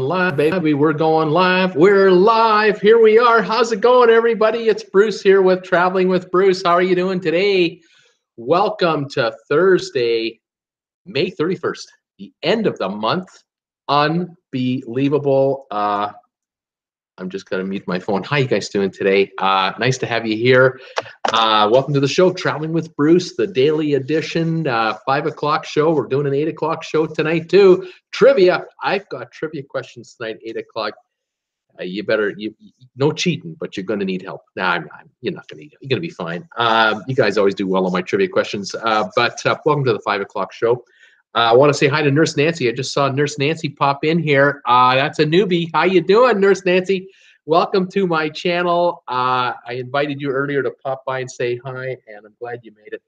live, baby. We're going live. We're live. Here we are. How's it going, everybody? It's Bruce here with Traveling with Bruce. How are you doing today? Welcome to Thursday, May 31st, the end of the month. Unbelievable. Uh, I'm just going to mute my phone. How you guys doing today? Uh, nice to have you here. Uh, welcome to the show, Traveling with Bruce, the daily edition, uh, five o'clock show. We're doing an eight o'clock show tonight too. Trivia. I've got trivia questions tonight, eight o'clock. Uh, you better you, no cheating, but you're going to need help. Nah, I'm, I'm, you're not going to need. You're going to be fine. Um, you guys always do well on my trivia questions. Uh, but uh, welcome to the five o'clock show. Uh, I want to say hi to Nurse Nancy. I just saw Nurse Nancy pop in here. Uh, that's a newbie. How you doing, Nurse Nancy? Welcome to my channel. Uh, I invited you earlier to pop by and say hi, and I'm glad you made it.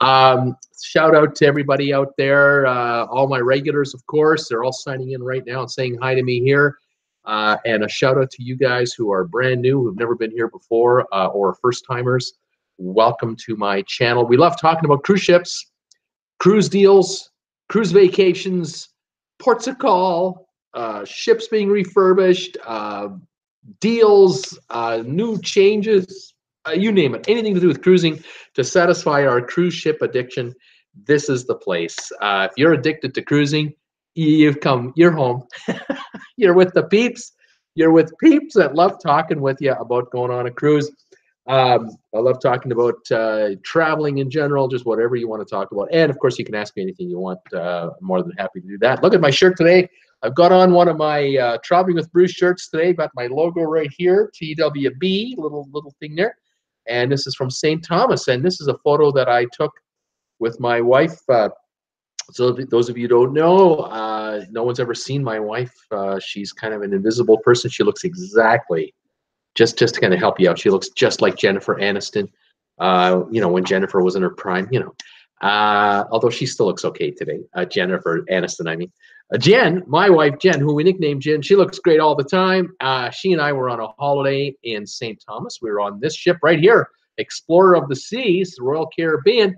Um, shout out to everybody out there, uh, all my regulars, of course. They're all signing in right now and saying hi to me here. Uh, and a shout out to you guys who are brand new, who've never been here before, uh, or first timers. Welcome to my channel. We love talking about cruise ships, cruise deals, cruise vacations, ports of call, uh, ships being refurbished, uh, deals, uh, new changes, uh, you name it, anything to do with cruising to satisfy our cruise ship addiction. This is the place. Uh, if you're addicted to cruising, you've come, you're home. you're with the peeps. You're with peeps that love talking with you about going on a cruise. Um, I love talking about uh, traveling in general, just whatever you want to talk about. And of course, you can ask me anything you want. Uh, I'm more than happy to do that. Look at my shirt today. I've got on one of my uh, Traveling with Bruce shirts today. Got my logo right here, TWB, little little thing there. And this is from St. Thomas. And this is a photo that I took with my wife. Uh, so those of you don't know, uh, no one's ever seen my wife. Uh, she's kind of an invisible person. She looks exactly just just to kind of help you out. She looks just like Jennifer Aniston. Uh, you know, when Jennifer was in her prime, you know. Uh, although she still looks okay today. Uh, Jennifer Aniston, I mean. Uh, Jen, my wife Jen, who we nicknamed Jen, she looks great all the time. Uh, she and I were on a holiday in St. Thomas. We were on this ship right here, Explorer of the Seas, Royal Caribbean.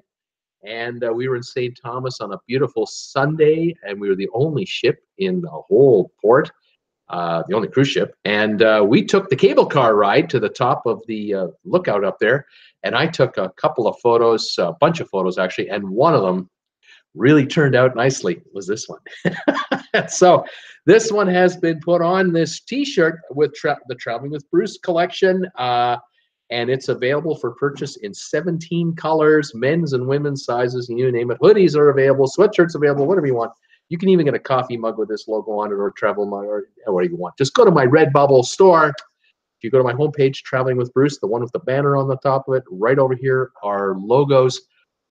And uh, we were in St. Thomas on a beautiful Sunday, and we were the only ship in the whole port uh, the only cruise ship. And uh, we took the cable car ride to the top of the uh, lookout up there. And I took a couple of photos, a bunch of photos actually, and one of them really turned out nicely was this one. so this one has been put on this t-shirt with tra the Traveling with Bruce collection. Uh, and it's available for purchase in 17 colors, men's and women's sizes, you name it. Hoodies are available, sweatshirts available, whatever you want. You can even get a coffee mug with this logo on it or travel mug or whatever you want. Just go to my Redbubble store. If you go to my homepage, Traveling with Bruce, the one with the banner on the top of it, right over here are logos.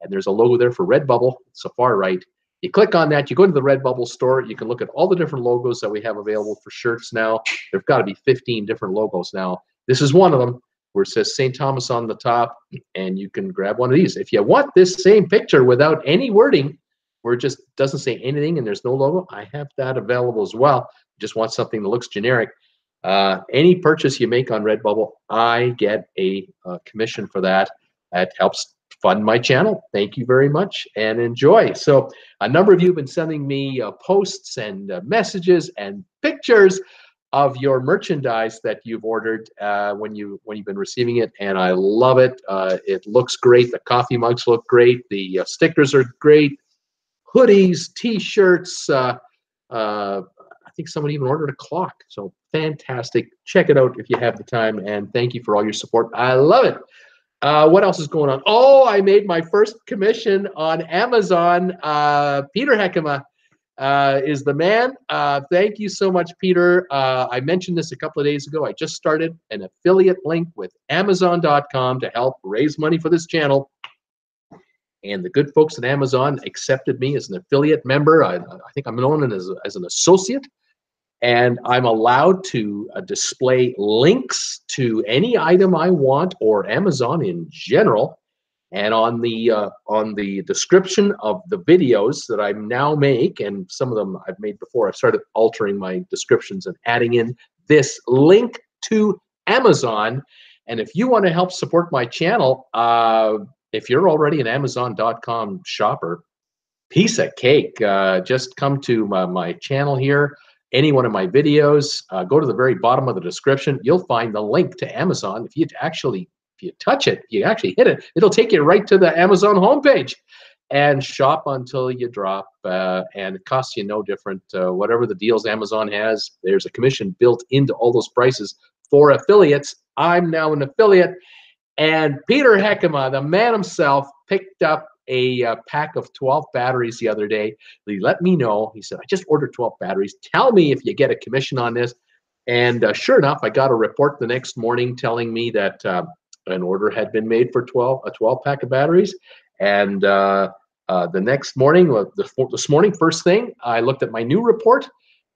And there's a logo there for Redbubble. It's the far right. You click on that, you go to the Redbubble store, you can look at all the different logos that we have available for shirts now. There've got to be 15 different logos now. This is one of them where it says St. Thomas on the top, and you can grab one of these. If you want this same picture without any wording, where it just doesn't say anything and there's no logo, I have that available as well. Just want something that looks generic. Uh, any purchase you make on Redbubble, I get a uh, commission for that. That helps fund my channel. Thank you very much and enjoy. So, a number of you have been sending me uh, posts and uh, messages and pictures of your merchandise that you've ordered uh, when you when you've been receiving it, and I love it. Uh, it looks great. The coffee mugs look great. The stickers are great hoodies, t-shirts. Uh, uh, I think someone even ordered a clock. So fantastic. Check it out if you have the time. And thank you for all your support. I love it. Uh, what else is going on? Oh, I made my first commission on Amazon. Uh, Peter Heckema uh, is the man. Uh, thank you so much, Peter. Uh, I mentioned this a couple of days ago. I just started an affiliate link with Amazon.com to help raise money for this channel and the good folks at Amazon accepted me as an affiliate member. I, I think I'm known as, as an associate, and I'm allowed to uh, display links to any item I want or Amazon in general. And on the uh, on the description of the videos that I now make, and some of them I've made before, I've started altering my descriptions and adding in this link to Amazon. And if you want to help support my channel, uh, if you're already an Amazon.com shopper, piece of cake. Uh, just come to my, my channel here. any one of my videos, uh, go to the very bottom of the description. You'll find the link to Amazon. If you actually, if you touch it, you actually hit it, it'll take you right to the Amazon homepage and shop until you drop. Uh, and it costs you no different. Uh, whatever the deals Amazon has, there's a commission built into all those prices for affiliates. I'm now an affiliate. And Peter Heckema, the man himself, picked up a uh, pack of 12 batteries the other day. He let me know. He said, I just ordered 12 batteries. Tell me if you get a commission on this. And uh, sure enough, I got a report the next morning telling me that uh, an order had been made for 12 a 12 pack of batteries. And uh, uh, the next morning, uh, this morning, first thing, I looked at my new report,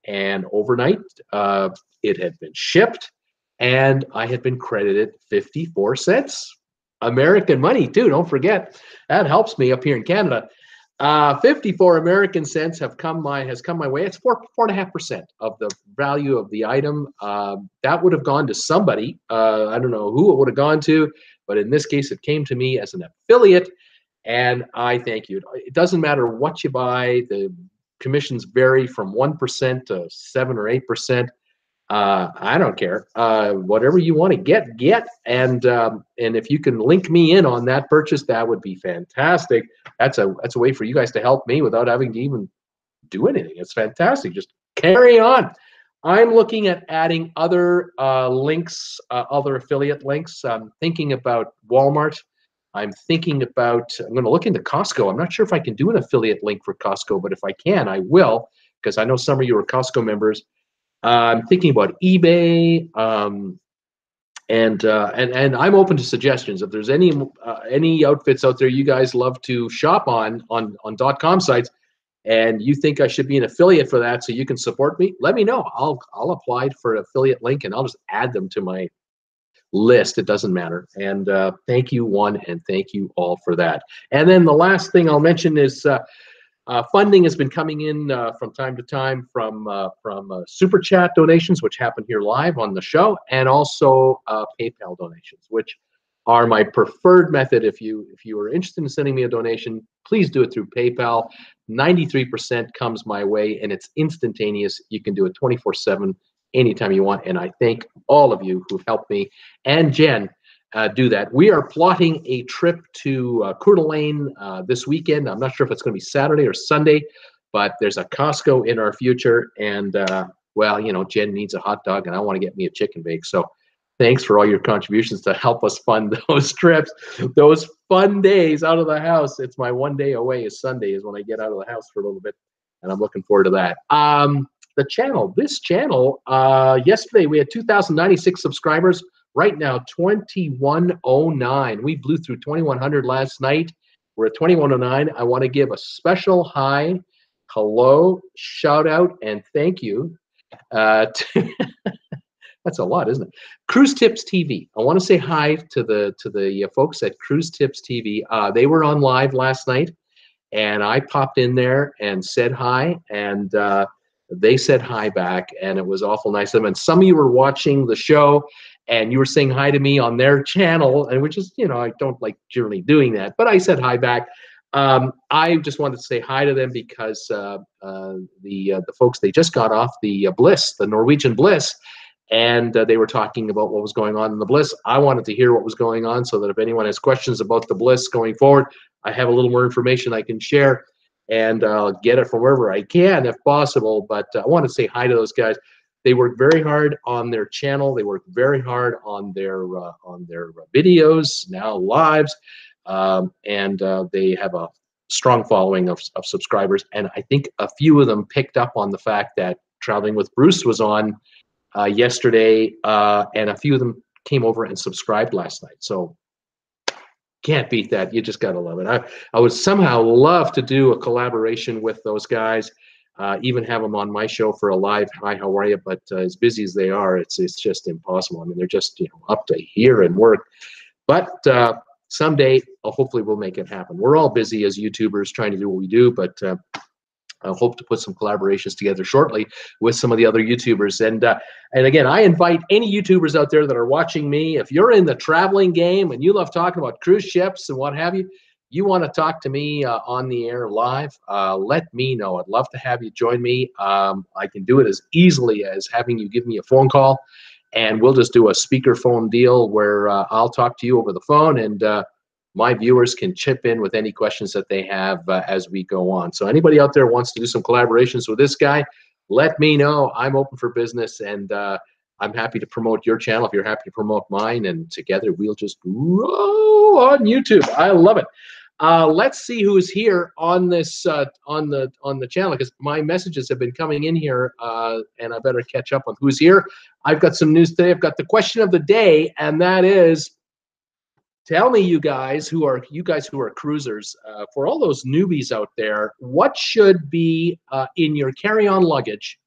and overnight uh, it had been shipped, and I had been credited 54 cents. American money, too, don't forget. That helps me up here in Canada. Uh, 54 American cents have come my has come my way. It's four four and a half percent of the value of the item. Uh, that would have gone to somebody. Uh, I don't know who it would have gone to, but in this case, it came to me as an affiliate and I thank you. It doesn't matter what you buy, the commissions vary from 1% to 7 or 8%. Uh, I don't care. Uh, whatever you want to get, get. And um, and if you can link me in on that purchase, that would be fantastic. That's a that's a way for you guys to help me without having to even do anything. It's fantastic. Just carry on. I'm looking at adding other uh, links, uh, other affiliate links. I'm thinking about Walmart. I'm thinking about, I'm going to look into Costco. I'm not sure if I can do an affiliate link for Costco, but if I can, I will, because I know some of you are Costco members. Uh, I'm thinking about eBay, um, and uh, and and I'm open to suggestions. If there's any uh, any outfits out there you guys love to shop on on on dot .com sites, and you think I should be an affiliate for that, so you can support me, let me know. I'll I'll apply for an affiliate link, and I'll just add them to my list. It doesn't matter. And uh, thank you, one, and thank you all for that. And then the last thing I'll mention is uh, uh, funding has been coming in uh, from time to time from uh, from uh, super chat donations, which happen here live on the show, and also PayPal donations, which are my preferred method. If you if you are interested in sending me a donation, please do it through PayPal. 93% comes my way, and it's instantaneous. You can do it 24/7 anytime you want. And I thank all of you who've helped me and Jen uh, do that. We are plotting a trip to uh, Coeur d'Alene uh, this weekend. I'm not sure if it's going to be Saturday or Sunday, but there's a Costco in our future. And uh, well, you know, Jen needs a hot dog, and I want to get me a chicken bake. So thanks for all your contributions to help us fund those trips, those fun days out of the house. It's my one day away is Sunday is when I get out of the house for a little bit, and I'm looking forward to that. Um, the channel. This channel, uh, yesterday we had 2,096 subscribers. Right now, 2109. We blew through 2100 last night. We're at 2109. I want to give a special hi, hello, shout out, and thank you. Uh, that's a lot, isn't it? Cruise Tips TV. I want to say hi to the to the uh, folks at Cruise Tips TV. Uh, they were on live last night, and I popped in there and said hi. And uh, they said hi back, and it was awful nice of them. And some of you were watching the show, and you were saying hi to me on their channel, and which is, you know, I don't like generally doing that, but I said hi back. Um, I just wanted to say hi to them because uh, uh, the uh, the folks they just got off the uh, Bliss, the Norwegian Bliss, and uh, they were talking about what was going on in the Bliss. I wanted to hear what was going on so that if anyone has questions about the Bliss going forward, I have a little more information I can share and uh, get it from wherever I can if possible. But uh, I want to say hi to those guys. They work very hard on their channel. They work very hard on their uh, on their videos now lives, um, and uh, they have a strong following of, of subscribers. And I think a few of them picked up on the fact that traveling with Bruce was on uh, yesterday, uh, and a few of them came over and subscribed last night. So can't beat that. You just gotta love it. I, I would somehow love to do a collaboration with those guys, uh, even have them on my show for a live hi, how are you? But uh, as busy as they are, it's it's just impossible. I mean, they're just you know up to here and work. But uh, someday, uh, hopefully, we'll make it happen. We're all busy as YouTubers trying to do what we do, but uh, I hope to put some collaborations together shortly with some of the other YouTubers. And uh, and again, I invite any YouTubers out there that are watching me. If you're in the traveling game and you love talking about cruise ships and what have you, you want to talk to me uh, on the air live, uh, let me know. I'd love to have you join me. Um, I can do it as easily as having you give me a phone call, and we'll just do a speakerphone deal where uh, I'll talk to you over the phone, and uh, my viewers can chip in with any questions that they have uh, as we go on. So anybody out there wants to do some collaborations with this guy, let me know. I'm open for business, and uh, I'm happy to promote your channel if you're happy to promote mine, and together we'll just grow on YouTube. I love it. Uh, let's see who's here on this uh, on the on the channel because my messages have been coming in here, uh, and I better catch up on who's here. I've got some news today. I've got the question of the day, and that is, tell me, you guys who are you guys who are cruisers, uh, for all those newbies out there, what should be uh, in your carry-on luggage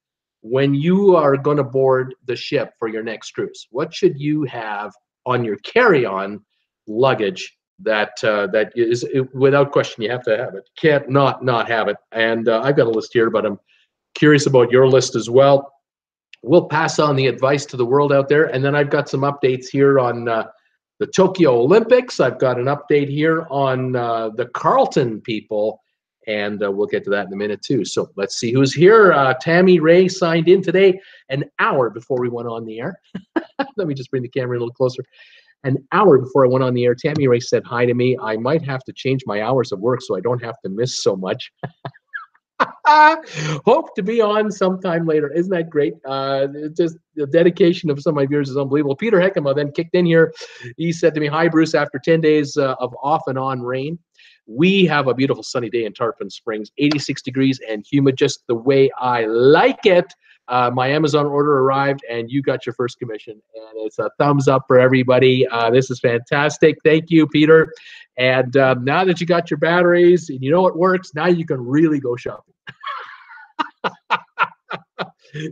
when you are going to board the ship for your next cruise? What should you have on your carry-on luggage that uh, that is without question you have to have it. Can't not not have it. And uh, I've got a list here, but I'm curious about your list as well. We'll pass on the advice to the world out there, and then I've got some updates here on uh, the Tokyo Olympics. I've got an update here on uh, the Carlton people and uh, we'll get to that in a minute too. So let's see who's here. Uh, Tammy Ray signed in today an hour before we went on the air. Let me just bring the camera a little closer. An hour before I went on the air, Tammy Ray said hi to me. I might have to change my hours of work so I don't have to miss so much. Hope to be on sometime later. Isn't that great? Uh, just the dedication of some of my viewers is unbelievable. Peter Heckema then kicked in here. He said to me, Hi, Bruce, after 10 days uh, of off and on rain, we have a beautiful sunny day in Tarpon Springs, 86 degrees and humid, just the way I like it. Uh, my Amazon order arrived, and you got your first commission, and it's a thumbs up for everybody. Uh, this is fantastic. Thank you, Peter. And um, now that you got your batteries and you know it works, now you can really go shopping.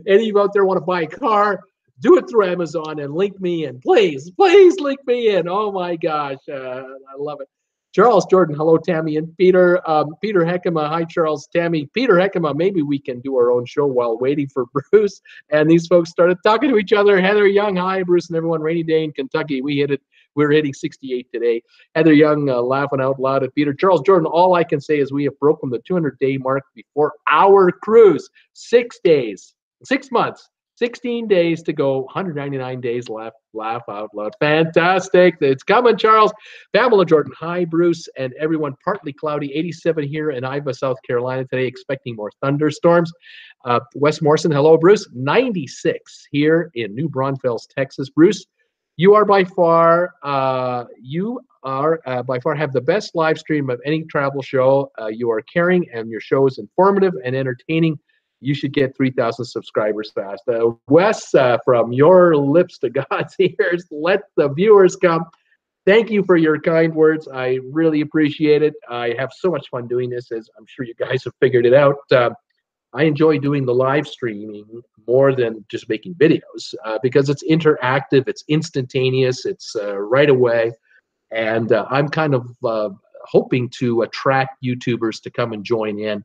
Any of you out there want to buy a car? Do it through Amazon and link me in, please, please link me in. Oh my gosh, uh, I love it. Charles Jordan, hello, Tammy and Peter. Um, Peter Heckema, hi, Charles, Tammy. Peter Heckema, maybe we can do our own show while waiting for Bruce. And these folks started talking to each other. Heather Young, hi, Bruce and everyone. Rainy day in Kentucky. We hit it. We are hitting 68 today. Heather Young uh, laughing out loud at Peter. Charles Jordan, all I can say is we have broken the 200 day mark before our cruise. Six days, six months 16 days to go, 199 days left. Laugh out loud. Fantastic. It's coming, Charles. Pamela Jordan. Hi, Bruce, and everyone. Partly cloudy, 87 here in Iva, South Carolina today, expecting more thunderstorms. Uh, Wes Morrison. Hello, Bruce. 96 here in New Braunfels, Texas. Bruce, you are by far, uh, you are uh, by far have the best live stream of any travel show. Uh, you are caring, and your show is informative and entertaining you should get 3,000 subscribers fast. Uh, Wes, uh, from your lips to God's ears, let the viewers come. Thank you for your kind words. I really appreciate it. I have so much fun doing this, as I'm sure you guys have figured it out. Uh, I enjoy doing the live streaming more than just making videos uh, because it's interactive, it's instantaneous, it's uh, right away. And uh, I'm kind of hoping to attract YouTubers to come and join in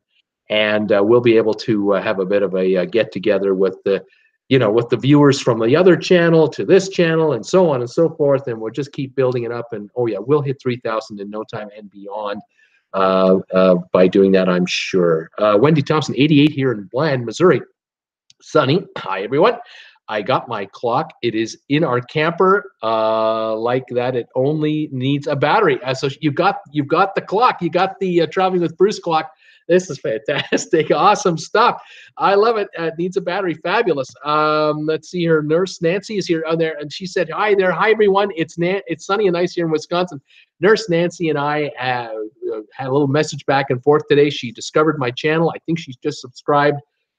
and uh, we'll be able to uh, have a bit of a uh, get together with the you know with the viewers from the other channel to this channel and so on and so forth and we'll just keep building it up and oh yeah we'll hit 3000 in no time and beyond uh, uh, by doing that i'm sure uh, wendy thompson 88 here in bland missouri sunny hi everyone I got my clock. It is in our camper, like that. It only needs a battery. So you've got you've got the clock. You got the traveling with Bruce clock this is fantastic. awesome stuff. I love it. Uh, it needs a battery. Fabulous. Um, let's see here. Nurse Nancy is here on there, and she said, "Hi there. Hi everyone. It's Nan- It's sunny and nice here in Wisconsin." Nurse Nancy and I uh, had a little message back and forth today. She discovered my channel. I think she's just subscribed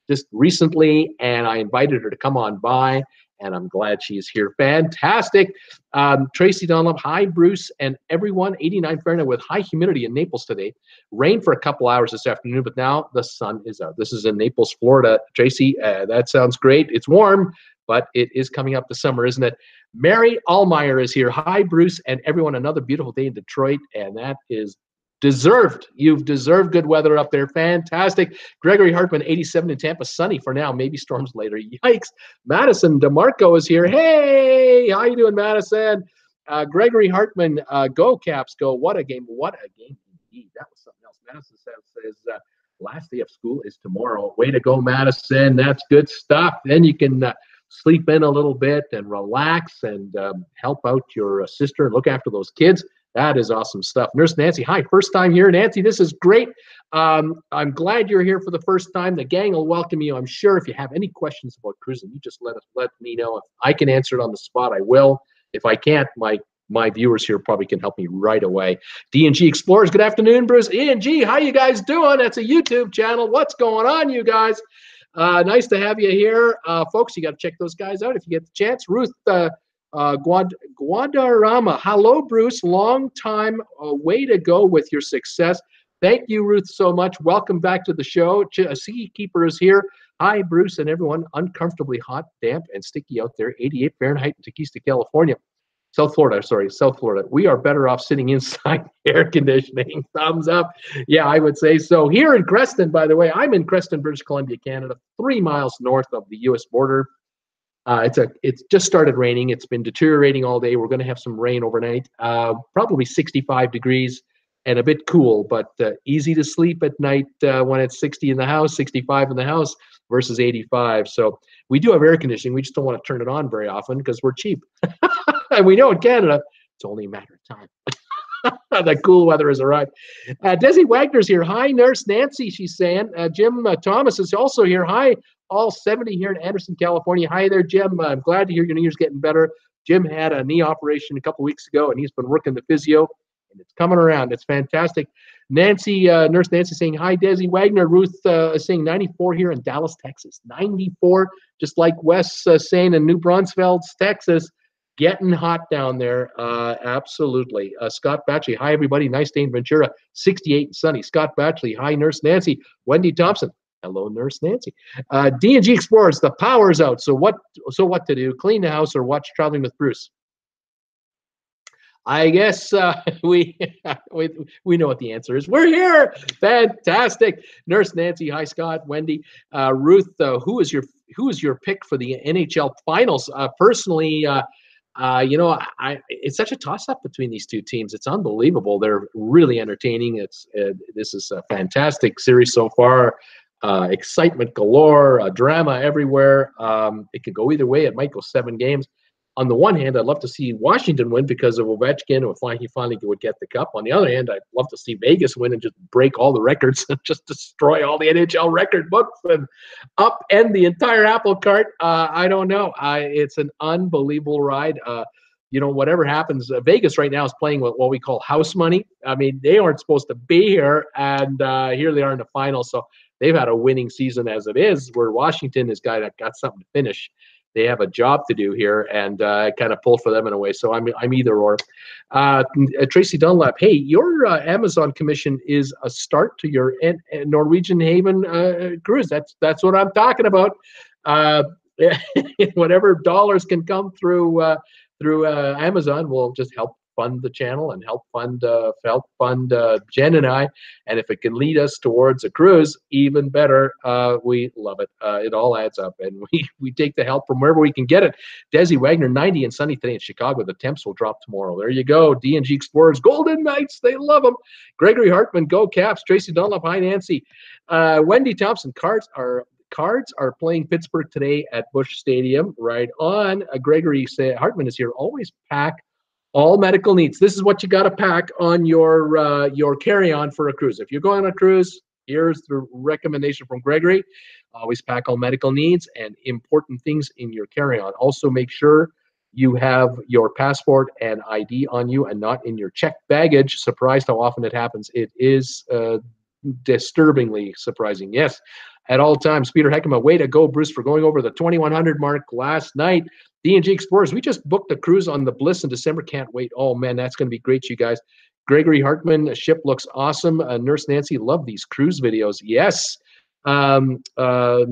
just recently, and I invited her to come on by and I'm glad she's here. Fantastic. Um, Tracy Dunlop, hi, Bruce, and everyone. 89 Fahrenheit with high humidity in Naples today. Rain for a couple hours this afternoon, but now the sun is out. This is in Naples, Florida. Tracy, uh, that sounds great. It's warm, but it is coming up the summer, isn't it? Mary Allmeyer is here. Hi, Bruce, and everyone. Another beautiful day in Detroit, and that is deserved. You've deserved good weather up there. Fantastic. Gregory Hartman, 87 in Tampa, sunny for now. Maybe storms later. Yikes. Madison DeMarco is here. Hey, how you doing, Madison? Uh, Gregory Hartman, uh, go Caps, go. What a game. What a game indeed. That was something else. Madison says, uh, last day of school is tomorrow. Way to go, Madison. That's good stuff. Then you can uh, sleep in a little bit and relax and um, help out your uh, sister and look after those kids. That is awesome stuff. Nurse Nancy, hi, first time here. Nancy, this is great. Um, I'm glad you're here for the first time. The gang will welcome you. I'm sure if you have any questions about cruising, you just let us let me know. If I can answer it on the spot, I will. If I can't, my my viewers here probably can help me right away. D&G Explorers, good afternoon, Bruce. E&G, how you guys doing? That's a YouTube channel. What's going on, you guys? Uh, nice to have you here. Uh, folks, you got to check those guys out if you get the chance. Ruth uh, uh, Guad- Guadarrama, hello, Bruce. Long time uh, way to go with your success. Thank you, Ruth, so much. Welcome back to the show. Ch- uh, Sea Keeper is here. Hi, Bruce and everyone. Uncomfortably hot, damp, and sticky out there. 88 Fahrenheit in Tequesta, California. South Florida, sorry, South Florida. We are better off sitting inside air conditioning. Thumbs up. Yeah, I would say so. Here in Creston, by the way, I'm in Creston, British Columbia, Canada, three miles north of the U.S. border. Uh, it's a it's just started raining. It's been deteriorating all day. We're going to have some rain overnight. Uh, probably 65 degrees and a bit cool, but uh, easy to sleep at night uh, when it's 60 in the house, 65 in the house versus 85. So we do have air conditioning. We just don't want to turn it on very often because we're cheap. and we know in Canada it's only a matter of time. the cool weather has arrived. Uh, Desi Wagner's here. Hi, Nurse Nancy, she's saying. Uh, Jim uh, Thomas is also here. Hi, all 70 here in Anderson, California. Hi there, Jim. I'm glad to hear your knee's getting better. Jim had a knee operation a couple weeks ago, and he's been working the physio, and it's coming around. It's fantastic. Nancy, uh, Nurse Nancy saying, Hi, Desi Wagner. Ruth uh, saying 94 here in Dallas, Texas. 94, just like Wes uh, saying in New Braunfels, Texas getting hot down there. Uh, absolutely. Uh, Scott Batchley, hi everybody. Nice day in Ventura. 68 and sunny. Scott Batchley, hi Nurse Nancy. Wendy Thompson, hello Nurse Nancy. Uh, D&G explores the power's out. So what? So what to do? Clean the house or watch Traveling with Bruce? I guess uh, we, we we know what the answer is. We're here. Fantastic, Nurse Nancy. Hi, Scott, Wendy, uh, Ruth. Uh, who is your who is your pick for the NHL Finals? Uh, personally, uh, uh, you know, I, it's such a toss-up between these two teams. It's unbelievable. They're really entertaining. It's uh, this is a fantastic series so far. Uh, excitement galore, uh, drama everywhere. Um, it could go either way. It might go seven games. On the one hand, I'd love to see Washington win because of Ovechkin, or he finally would get the cup. On the other hand, I'd love to see Vegas win and just break all the records and just destroy all the NHL record books and upend the entire apple cart. Uh, I don't know. I, it's an unbelievable ride. Uh, you know, whatever happens, uh, Vegas right now is playing with what we call house money. I mean, they aren't supposed to be here, and uh, here they are in the final. So they've had a winning season as it is. Where Washington has got got something to finish they have a job to do here and uh, kind of pull for them in a way. So I'm, I'm either or. Uh, Tracy Dunlap, hey, your uh, Amazon commission is a start to your N- Norwegian Haven uh, cruise. That's that's what I'm talking about. Uh, whatever dollars can come through uh, through Amazon will just help fund the channel and help fund uh, help fund uh, Jen and I. And if it can lead us towards a cruise, even better. Uh, we love it. Uh, it all adds up, and we we take the help from wherever we can get it. Desi Wagner, 90 and sunny today in Chicago. The temps will drop tomorrow. There you go. D&G Explorers, Golden Knights. They love them. Gregory Hartman, go Caps. Tracy Dunlop, hi Nancy. Uh, Wendy Thompson, cards are Cards are playing Pittsburgh today at Busch Stadium. Right on. Uh, Gregory Hartman is here. Always pack all medical needs. This is what you got to pack on your uh, your carry-on for a cruise. If you're going on a cruise, here's the recommendation from Gregory: always pack all medical needs and important things in your carry-on. Also, make sure you have your passport and ID on you and not in your checked baggage. Surprised how often it happens. It is uh, disturbingly surprising. Yes, at all times. Peter Heckema, way to go, Bruce, for going over the 2100 mark last night. D&G Explorers, we just booked a cruise on the Bliss in December. Can't wait. Oh, man, that's going to be great, you guys. Gregory Hartman, ship looks awesome. Uh, Nurse Nancy, love these cruise videos. Yes. Um, uh,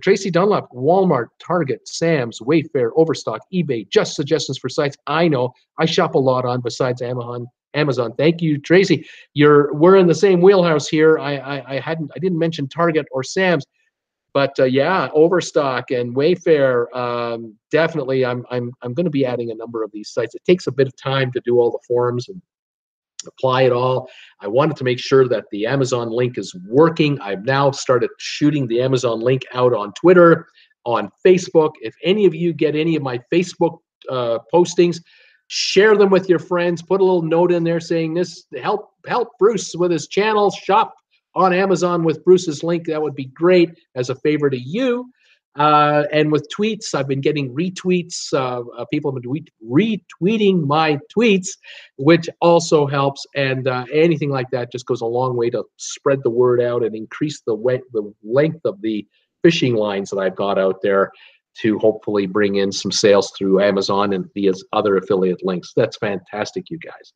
Tracy Dunlop, Walmart, Target, Sam's, Wayfair, Overstock, eBay, just suggestions for sites I know I shop a lot on besides Amazon. Amazon. Thank you, Tracy. You're we're in the same wheelhouse here. I I, I hadn't I didn't mention Target or Sam's, but uh, yeah, Overstock and Wayfair. Um, definitely, I'm I'm I'm going to be adding a number of these sites. It takes a bit of time to do all the forms and apply it all. I wanted to make sure that the Amazon link is working. I've now started shooting the Amazon link out on Twitter, on Facebook. If any of you get any of my Facebook uh, postings, share them with your friends. Put a little note in there saying this help help Bruce with his channel. Shop on Amazon with Bruce's link. That would be great as a favor to you. Uh, and with tweets, I've been getting retweets. Uh, uh, people have been retweeting my tweets, which also helps. And uh, anything like that just goes a long way to spread the word out and increase the way, the length of the fishing lines that I've got out there to hopefully bring in some sales through Amazon and via other affiliate links. That's fantastic, you guys.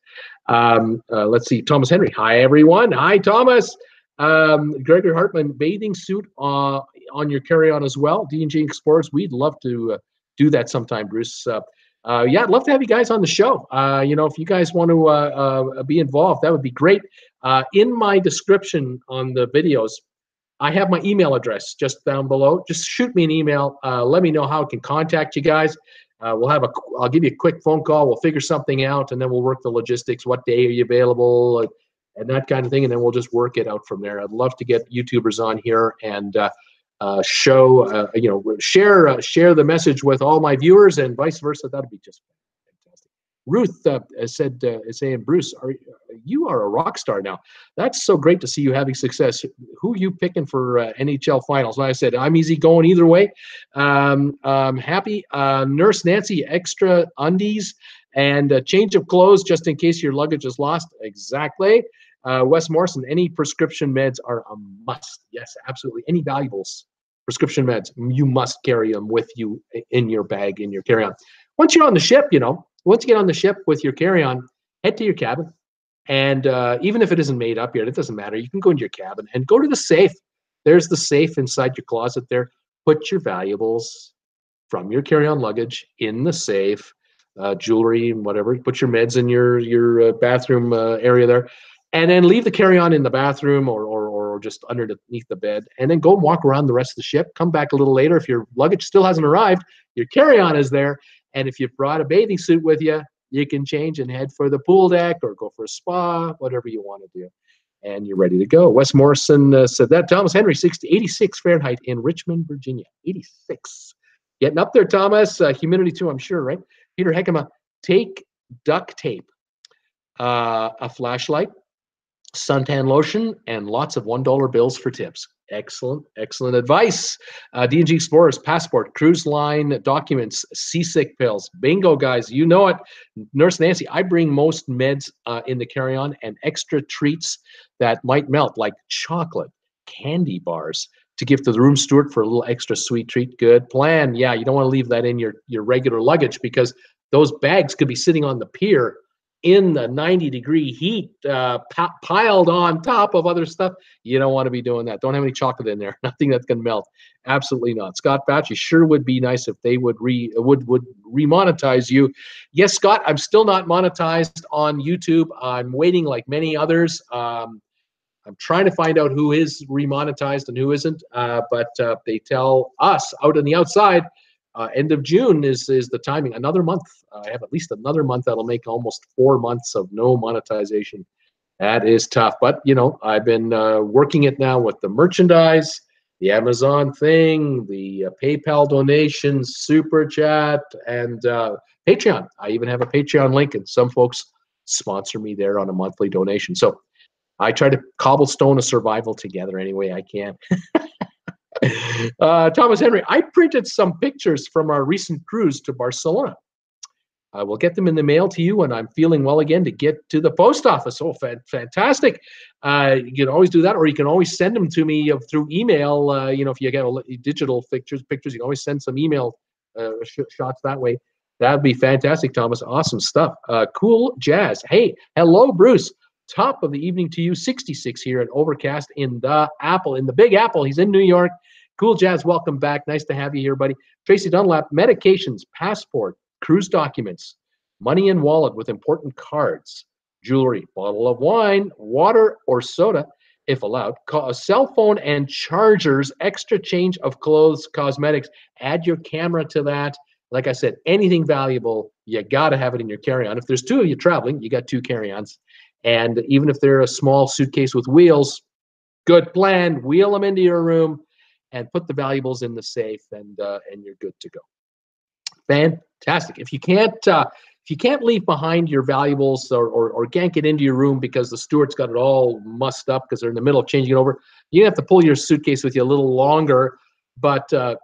Um, uh, let's see, Thomas Henry. Hi, everyone. Hi, Thomas. Um, Gregory Hartman, bathing suit uh, on your carry-on as well. D&G Explorers, we'd love to uh, do that sometime, Bruce. Uh, uh, yeah, I'd love to have you guys on the show. Uh, you know, if you guys want to uh, be involved, that would be great. in my description on the videos, I have my email address just down below. Just shoot me an email. let me know how I can contact you guys. we'll have a. I'll give you a quick phone call. We'll figure something out, and then we'll work the logistics. What day are you available? and that kind of thing, and then we'll just work it out from there. I'd love to get YouTubers on here and uh, uh, show, uh, you know, share uh, share the message with all my viewers, and vice versa. That'd be just. Ruth uh, said, uh, saying, Bruce, are you are a rock star now? That's so great to see you having success. Who are you picking for uh, NHL finals? I said, I'm easy going either way. Um, I'm happy. Nurse Nancy, extra undies and a change of clothes just in case your luggage is lost. Exactly. Uh, Wes Morrison, any prescription meds are a must. Yes, absolutely. Any valuables, prescription meds, you must carry them with you in your bag, in your carry on. Once you're on the ship, you know, once you get on the ship with your carry on, head to your cabin. And uh, even if it isn't made up yet, it doesn't matter. You can go into your cabin and go to the safe. There's the safe inside your closet there. Put your valuables from your carry on luggage in the safe. Uh, jewelry and whatever. Put your meds in your your uh, bathroom uh, area there and then leave the carry-on in the bathroom or, or, or just underneath the bed and then go and walk around the rest of the ship come back a little later if your luggage still hasn't arrived your carry-on is there and if you've brought a bathing suit with you you can change and head for the pool deck or go for a spa whatever you want to do. And you're ready to go. Wes morrison uh, said that. Thomas henry 60, 86 fahrenheit in richmond virginia. 86 getting up there thomas. Uh, humidity too i'm sure right? Peter heckema take duct tape uh, a flashlight suntan lotion, and lots of $1 bills for tips. Excellent, excellent advice. Uh, D&G Explorers, passport, cruise line documents, seasick pills. Bingo, guys, you know it. Nurse Nancy, I bring most meds uh, in the carry-on and extra treats that might melt, like chocolate, candy bars, to give to the room steward for a little extra sweet treat. Good plan. Yeah, you don't want to leave that in your, your regular luggage because those bags could be sitting on the pier in the 90 degree heat uh, p- piled on top of other stuff. You don't want to be doing that. Don't have any chocolate in there. Nothing that's going to melt. Absolutely not. Scott Batchy sure would be nice if they would re would would remonetize you. Yes, Scott, I'm still not monetized on YouTube. I'm waiting like many others. Um, I'm trying to find out who is remonetized and who isn't. Uh, but uh, they tell us out on the outside uh, end of June is is the timing. Another month. I have at least another month that'll make almost four months of no monetization. That is tough, but you know I've been uh, working it now with the merchandise, the Amazon thing, the uh, PayPal donations, Super Chat, and uh, Patreon. I even have a Patreon link, and some folks sponsor me there on a monthly donation. So I try to cobblestone a survival together any way I can. Uh, Thomas Henry, I printed some pictures from our recent cruise to Barcelona. I will get them in the mail to you when I'm feeling well again to get to the post office. Oh, fa- fantastic. Uh, you can always do that, or you can always send them to me through email. Uh, you know, if you get digital pictures, pictures, you can always send some email uh, sh- shots that way. That'd be fantastic, Thomas. Awesome stuff. Uh, cool jazz. Hey, hello, Bruce. Top of the evening to you. 66 here at Overcast in the Apple, in the Big Apple. He's in New York. Cool Jazz, welcome back. Nice to have you here, buddy. Tracy Dunlap, medications, passport, cruise documents, money in wallet with important cards, jewelry, bottle of wine, water or soda, if allowed, a cell phone and chargers, extra change of clothes, cosmetics. Add your camera to that. Like I said, anything valuable, you got to have it in your carry on. If there's two of you traveling, you got two carry ons. And even if they're a small suitcase with wheels, good plan. Wheel them into your room and put the valuables in the safe, and uh, and you're good to go. Fantastic. If you can't uh, if you can't leave behind your valuables or, or, or can't get into your room because the steward's got it all mussed up because they're in the middle of changing it over, you have to pull your suitcase with you a little longer. But uh,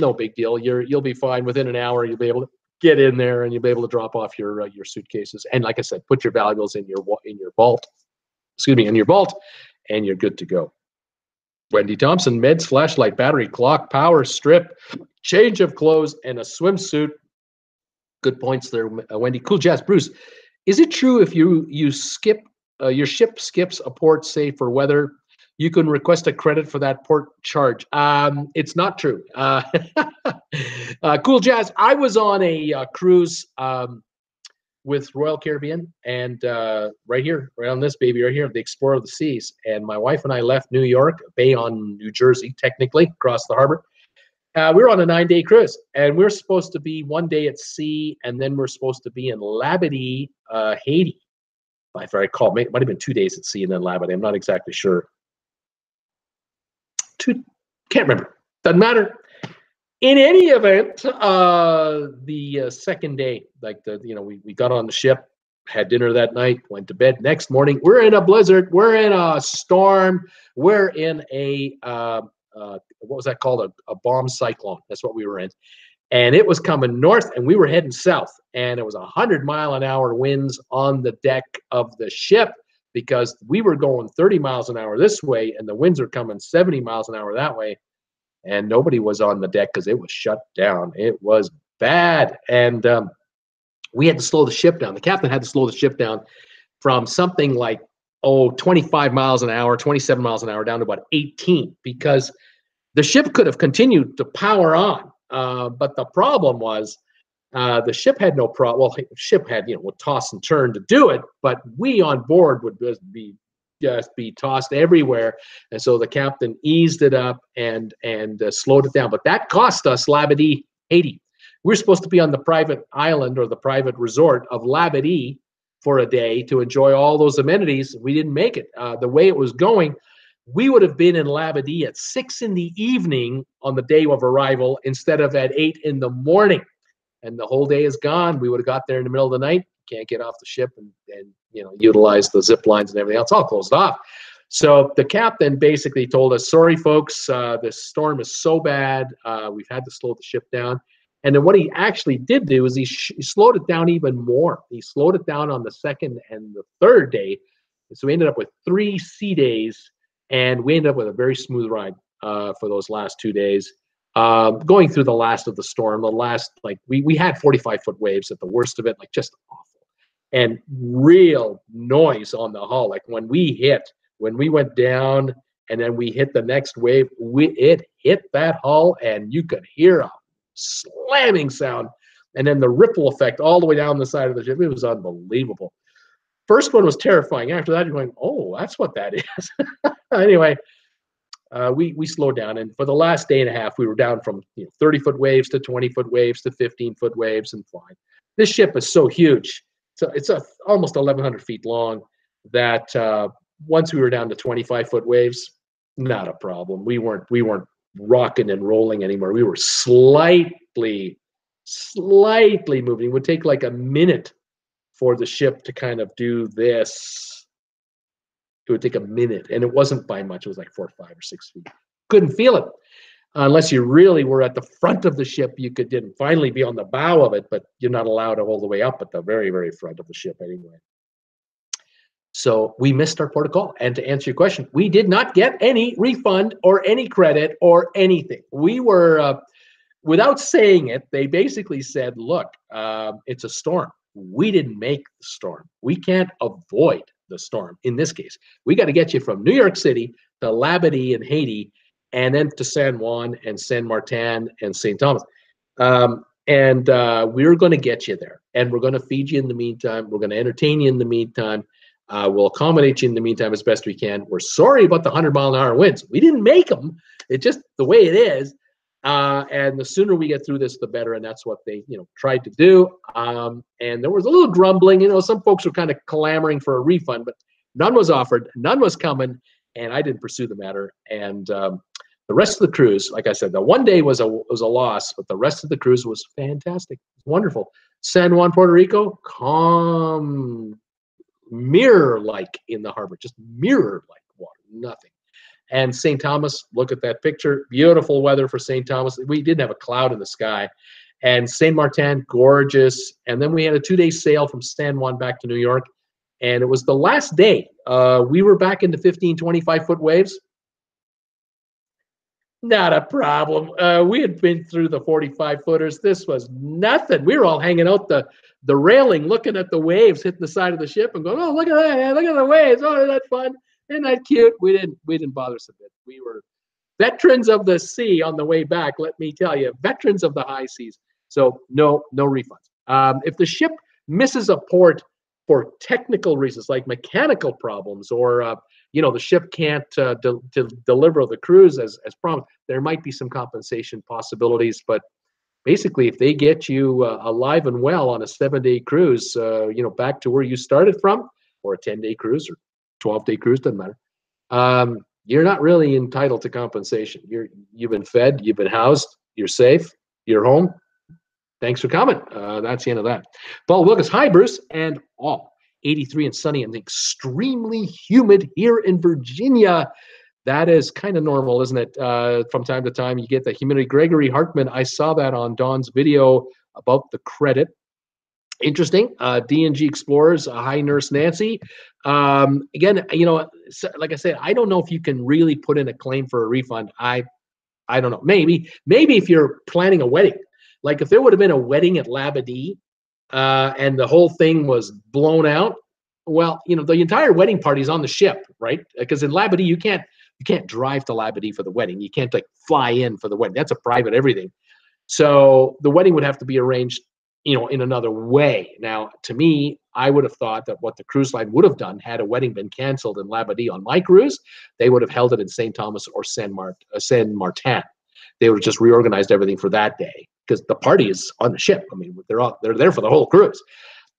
no big deal. You're you'll be fine within an hour. You'll be able to get in there and you'll be able to drop off your uh, your suitcases. And like I said, put your valuables in your in your vault. Excuse me, in your vault, and you're good to go. Wendy Thompson, meds, flashlight, battery, clock, power strip, change of clothes, and a swimsuit. Good points there, uh, Wendy. Cool jazz, Bruce. Is it true if you you skip uh, your ship skips a port, say for weather, you can request a credit for that port charge. Um, it's not true. Uh, uh, cool Jazz. I was on a uh, cruise um, with Royal Caribbean and uh, right here, right on this baby right here, the Explorer of the Seas. And my wife and I left New York, Bayonne, New Jersey, technically across the harbor. Uh, we were on a nine day cruise and we are supposed to be one day at sea and then we're supposed to be in Labadee, uh, Haiti. If I recall, it might have been two days at sea and then Labadee. I'm not exactly sure two, can't remember. Doesn't matter. In any event, uh, the uh, second day, like the you know, we, we got on the ship, had dinner that night, went to bed. Next morning, we're in a blizzard, we're in a storm, we're in a uh, uh, what was that called? A, a bomb cyclone. That's what we were in, and it was coming north, and we were heading south, and it was a hundred mile an hour winds on the deck of the ship because we were going 30 miles an hour this way and the winds are coming 70 miles an hour that way and nobody was on the deck because it was shut down. It was bad. And um, we had to slow the ship down. The captain had to slow the ship down from something like oh 25 miles an hour 27 miles an hour down to about 18 because the ship could have continued to power on. Uh, but the problem was uh, the ship had no problem. Well, ship had you know would toss and turn to do it, but we on board would be just be tossed everywhere, and so the captain eased it up and and uh, slowed it down. But that cost us Labadee Haiti. We're supposed to be on the private island or the private resort of Labadee for a day to enjoy all those amenities. We didn't make it. Uh, the way it was going, we would have been in Labadee at six in the evening on the day of arrival instead of at eight in the morning and the whole day is gone. We would have got there in the middle of the night, can't get off the ship and, and you know utilize the zip lines and everything else, all closed off. So the captain basically told us, "Sorry, folks, uh, this storm is so bad, uh, we've had to slow the ship down." And then what he actually did do is he, sh- he slowed it down even more. He slowed it down on the second and the third day, so we ended up with three sea days, and we ended up with a very smooth ride uh, for those last two days uh, going through the last of the storm, the last like we we had 45 foot waves at the worst of it, like just and real noise on the hull. Like when we hit, when we went down, and then we hit the next wave, we it hit that hull, and you could hear a slamming sound, and then the ripple effect all the way down the side of the ship. It was unbelievable. First one was terrifying. After that, you're going, oh, that's what that is. anyway, uh, we we slowed down, and for the last day and a half, we were down from you know, 30 foot waves to 20 foot waves to 15 foot waves and flying. This ship is so huge, it's a, almost 1,100 feet long. That uh, once we were down to 25 foot waves, not a problem. We weren't we weren't rocking and rolling anymore. We were slightly, slightly moving. It would take like a minute for the ship to kind of do this it would take a minute, and it wasn't by much. It was like four, five, or six feet. Couldn't feel it unless you really were at the front of the ship. You could then finally be on the bow of it, but you're not allowed all the way up at the very, very front of the ship anyway. So we missed our protocol. And to answer your question, we did not get any refund or any credit or anything. We were, uh, without saying it, they basically said, look, uh, it's a storm. We didn't make the storm. We can't avoid the storm. In this case, we got to get you from New York City to Labadee in Haiti, and then to San Juan and San Martin and St. Thomas. Um, and uh, we're going to get you there, and we're going to feed you in the meantime. We're going to entertain you in the meantime. Uh, we'll accommodate you in the meantime as best we can. We're sorry about the 100 mile an hour winds. We didn't make them. It's just the way it is. Uh, and the sooner we get through this, the better. And that's what they, you know, tried to do. Um, and there was a little grumbling. You know, some folks were kind of clamoring for a refund, but none was offered, none was coming, and I didn't pursue the matter. And um, the rest of the cruise, like I said, the one day was a was a loss, but the rest of the cruise was fantastic, wonderful. San Juan, Puerto Rico, calm, mirror-like in the harbor, just mirror-like water, nothing. And St. Thomas, look at that picture. Beautiful weather for St. Thomas. We didn't have a cloud in the sky. And St. Martin, gorgeous. And then we had a two day sail from San Juan back to New York. And it was the last day. Uh, we were back into 15, 25 foot waves. Not a problem. Uh, we had been through the 45 footers. This was nothing. We were all hanging out the, the railing, looking at the waves hitting the side of the ship and going, oh, look at that. Look at the waves. Oh, isn't that fun? Isn't that cute? We didn't we didn't bother bit. We were veterans of the sea on the way back. Let me tell you, veterans of the high seas. So no no refunds. Um, if the ship misses a port for technical reasons like mechanical problems or uh, you know the ship can't uh, de- de- deliver the cruise as, as promised. There might be some compensation possibilities but basically if they get you uh, alive and well on a seven day cruise uh, you know back to where you started from or a 10 day cruise or 12 day cruise doesn't matter um, you're not really entitled to compensation. You're you've been fed you've been housed you're safe you're home. Thanks for coming. Uh, that's the end of that. Paul wilkes hi bruce and all 83 and sunny and extremely humid here in virginia that is kind of normal isn't it uh, from time to time you get the humidity gregory hartman i saw that on don's video about the credit interesting. Uh, DNG Explorers, uh, hi, Nurse Nancy. Um, again, you know, like I said, I don't know if you can really put in a claim for a refund. I, I don't know. Maybe, maybe if you're planning a wedding, like if there would have been a wedding at Labadee, uh, and the whole thing was blown out. Well, you know, the entire wedding party is on the ship, right? Because in Labadee, you can't you can't drive to Labadee for the wedding. You can't like fly in for the wedding. That's a private everything. So the wedding would have to be arranged you know, in another way. Now, to me, I would have thought that what the cruise line would have done had a wedding been canceled in Labadee on my cruise, they would have held it in St. Thomas or Mart- uh, Saint Martin. They would have just reorganized everything for that day because the party is on the ship. I mean, they're all, they're there for the whole cruise.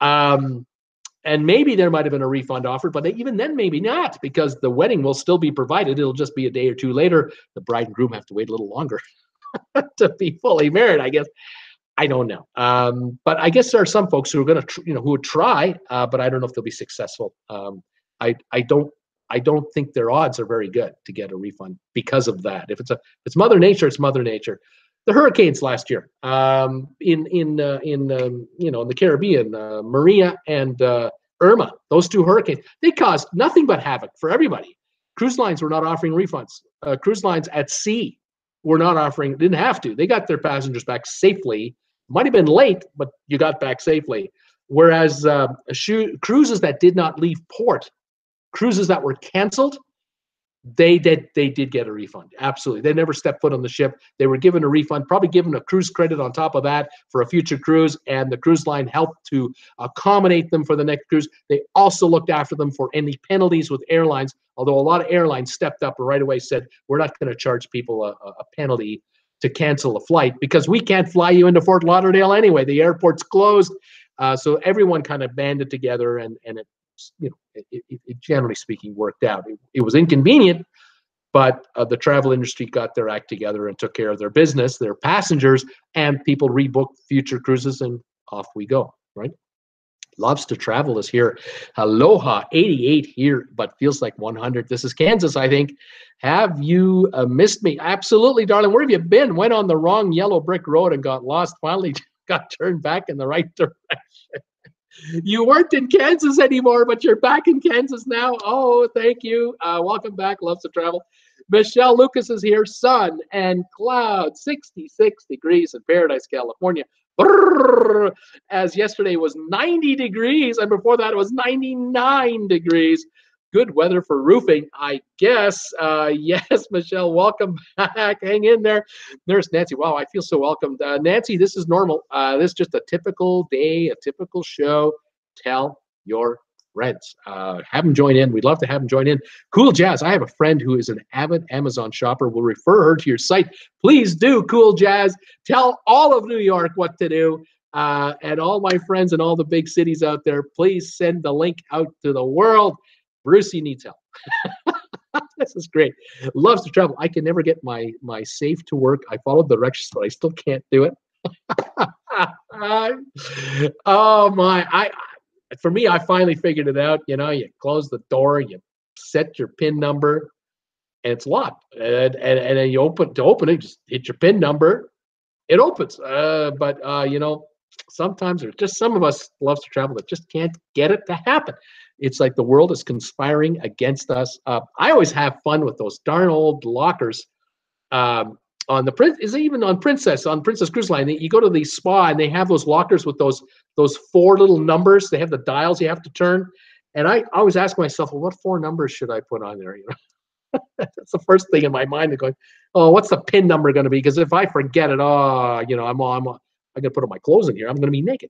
Um, and maybe there might have been a refund offered, but they, even then, maybe not, because the wedding will still be provided. It'll just be a day or two later. The bride and groom have to wait a little longer to be fully married, I guess. I don't know. Um, but I guess there are some folks who are going to, tr- you know, who would try, uh, but I don't know if they'll be successful. Um, I, I don't, I don't think their odds are very good to get a refund because of that. If it's a, if it's Mother Nature, it's Mother Nature. The hurricanes last year, um, in in uh, in um, you know in the Caribbean, uh, Maria and uh, Irma, those two hurricanes, they caused nothing but havoc for everybody. Cruise lines were not offering refunds. Uh, cruise lines at sea were not offering, didn't have to. They got their passengers back safely might have been late, but you got back safely. Whereas uh, cruises that did not leave port, cruises that were canceled, they did they did get a refund. Absolutely, they never stepped foot on the ship. They were given a refund, probably given a cruise credit on top of that for a future cruise, and the cruise line helped to accommodate them for the next cruise. They also looked after them for any penalties with airlines. Although a lot of airlines stepped up right away, said we're not going to charge people a, a penalty to cancel a flight because we can't fly you into Fort Lauderdale anyway. The airport's closed. Uh, so everyone kind of banded together and, and it, you know, it, it, it generally speaking worked out. It, it was inconvenient, but uh, the travel industry got their act together and took care of their business, their passengers, and people rebooked future cruises and off we go, right? Loves to travel is here. Aloha 88 here, but feels like 100. This is Kansas, I think. Have you uh, missed me? Absolutely, darling. Where have you been? Went on the wrong yellow brick road and got lost. Finally got turned back in the right direction. You weren't in Kansas anymore, but you're back in Kansas now. Oh, thank you. Uh, welcome back. Loves to travel. Michelle Lucas is here. Sun and cloud, 66 degrees in Paradise, California. Brrr, as yesterday was 90 degrees, and before that it was 99 degrees. Good weather for roofing, I guess. Uh, yes, Michelle, welcome back. Hang in there. Nurse Nancy, wow, I feel so welcomed. Uh, Nancy, this is normal. Uh, this is just a typical day, a typical show. Tell your friends. Uh, have them join in. We'd love to have them join in. Cool Jazz. I have a friend who is an avid Amazon shopper. We'll refer her to your site. Please do, Cool Jazz. Tell all of New York what to do. Uh, and all my friends in all the big cities out there, please send the link out to the world. Brucey needs help. this is great. Loves to travel. I can never get my my safe to work. I followed the directions, but I still can't do it. oh my! I for me, I finally figured it out. You know, you close the door, you set your pin number, and it's locked. And and, and then you open to open it, just hit your pin number, it opens. Uh, but uh, you know, sometimes there's just some of us loves to travel that just can't get it to happen. It's like the world is conspiring against us. Uh, I always have fun with those darn old lockers. Um, on the prince is even on princess on princess cruise line? You go to the spa and they have those lockers with those those four little numbers. They have the dials you have to turn. And i always ask myself well what four numbers should i put on there? You know? That's the first thing in my mind going oh what's the pin number going to be? Because if i forget it oh you know i'm i'm i'm going to put on my clothes in here. I'm going to be naked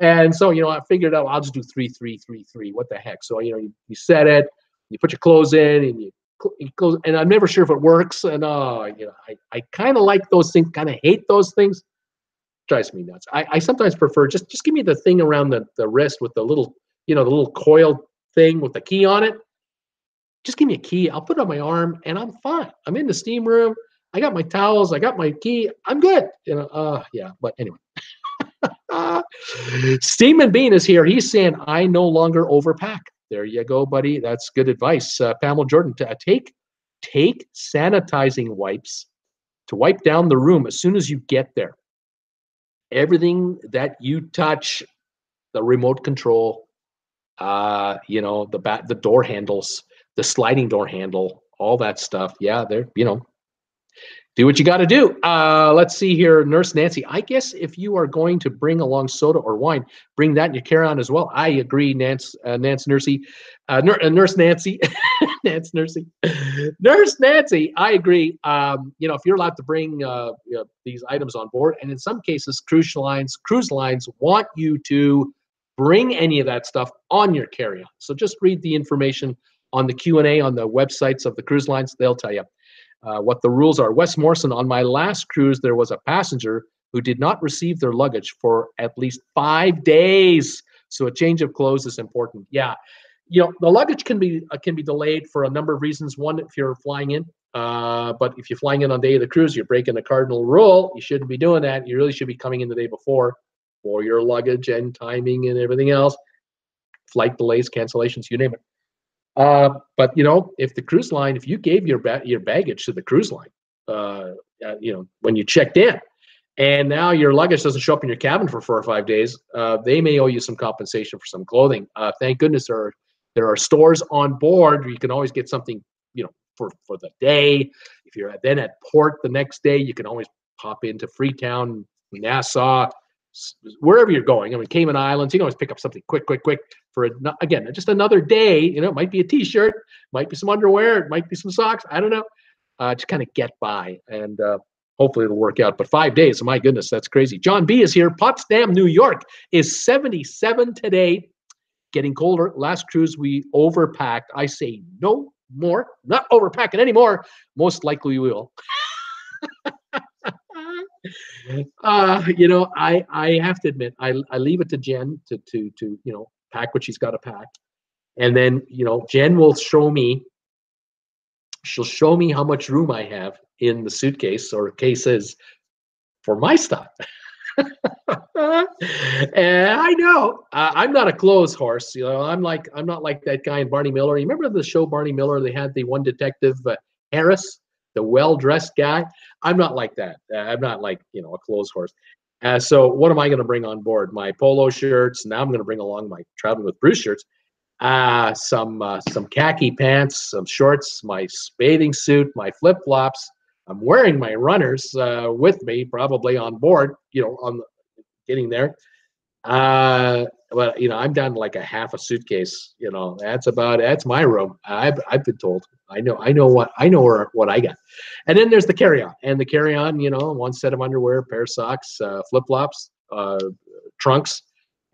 and so, you know, I figured out I'll just do three, three, three, three. What the heck? So, you know, you, you set it, you put your clothes in, and you, you close. And I'm never sure if it works. And uh, you know, I, I kind of like those things, kind of hate those things. Drives me nuts. I, I sometimes prefer just just give me the thing around the, the wrist with the little, you know, the little coiled thing with the key on it. Just give me a key. I'll put it on my arm, and I'm fine. I'm in the steam room. I got my towels. I got my key. I'm good. You know. Uh, yeah. But anyway. Steam Bean is here. He's saying, I no longer overpack. There you go, buddy. That's good advice. Uh, Pamela Jordan, to, uh, take, take sanitizing wipes to wipe down the room as soon as you get there. Everything that you touch, the remote control, uh, you know, the bat, the door handles, the sliding door handle, all that stuff. Yeah, they're, you know, do what you got to do. Uh, let's see here, Nurse Nancy. I guess if you are going to bring along soda or wine, bring that in your carry-on as well. I agree, Nance, uh, Nance Nursey, uh, uh, Nurse Nancy, Nance Nursey, Nurse Nancy. I agree. Um, you know, if you're allowed to bring uh, you know, these items on board, and in some cases, cruise lines, cruise lines want you to bring any of that stuff on your carry-on. So just read the information on the Q and A on the websites of the cruise lines. They'll tell you uh, what the rules are. Wes Morrison, on my last cruise, there was a passenger who did not receive their luggage for at least five days. So a change of clothes is important. Yeah, you know the luggage can be uh, can be delayed for a number of reasons. One, if you're flying in, uh, but if you're flying in on day of the cruise, you're breaking the cardinal rule. You shouldn't be doing that. You really should be coming in the day before for your luggage and timing and everything else. Flight delays, cancellations, you name it. Uh, but you know, if the cruise line, if you gave your ba- your baggage to the cruise line, uh, uh, you know, when you checked in, and now your luggage doesn't show up in your cabin for four or five days, uh, they may owe you some compensation for some clothing. Uh, thank goodness there are there are stores on board. You can always get something, you know, for for the day. If you're then at port the next day, you can always pop into Freetown, Nassau, wherever you're going. I mean, Cayman Islands, you can always pick up something quick, quick, quick for a, again just another day. You know, it might be a T-shirt, might be some underwear, it might be some socks. I don't know. Uh, just kind of get by, and uh, hopefully it'll work out. But five days, my goodness, that's crazy. John B is here. Potsdam, New York is 77 today. Getting colder. Last cruise we overpacked. I say no more, not overpacking anymore. Most likely we will. uh, you know, I I have to admit, I I leave it to Jen to to to you know pack what she's got to pack, and then you know Jen will show me. She'll show me how much room I have in the suitcase or cases for my stuff. and I know uh, I'm not a clothes horse. You know, I'm like I'm not like that guy in Barney Miller. You remember the show Barney Miller? They had the one detective uh, Harris the well-dressed guy. I'm not like that. Uh, I'm not like you know a clothes horse. Uh, so what am I going to bring on board? My polo shirts. Now I'm going to bring along my traveling with Bruce shirts. Uh, some uh, some khaki pants, some shorts, my bathing suit, my flip flops. I'm wearing my runners uh, with me, probably on board. You know, on the, getting there. Uh, but you know, I'm down to like a half a suitcase. You know, that's about that's my room. I've I've been told. I know I know what I know where, what I got. And then there's the carry on, and the carry on. You know, one set of underwear, pair of socks, uh, flip flops, uh, trunks,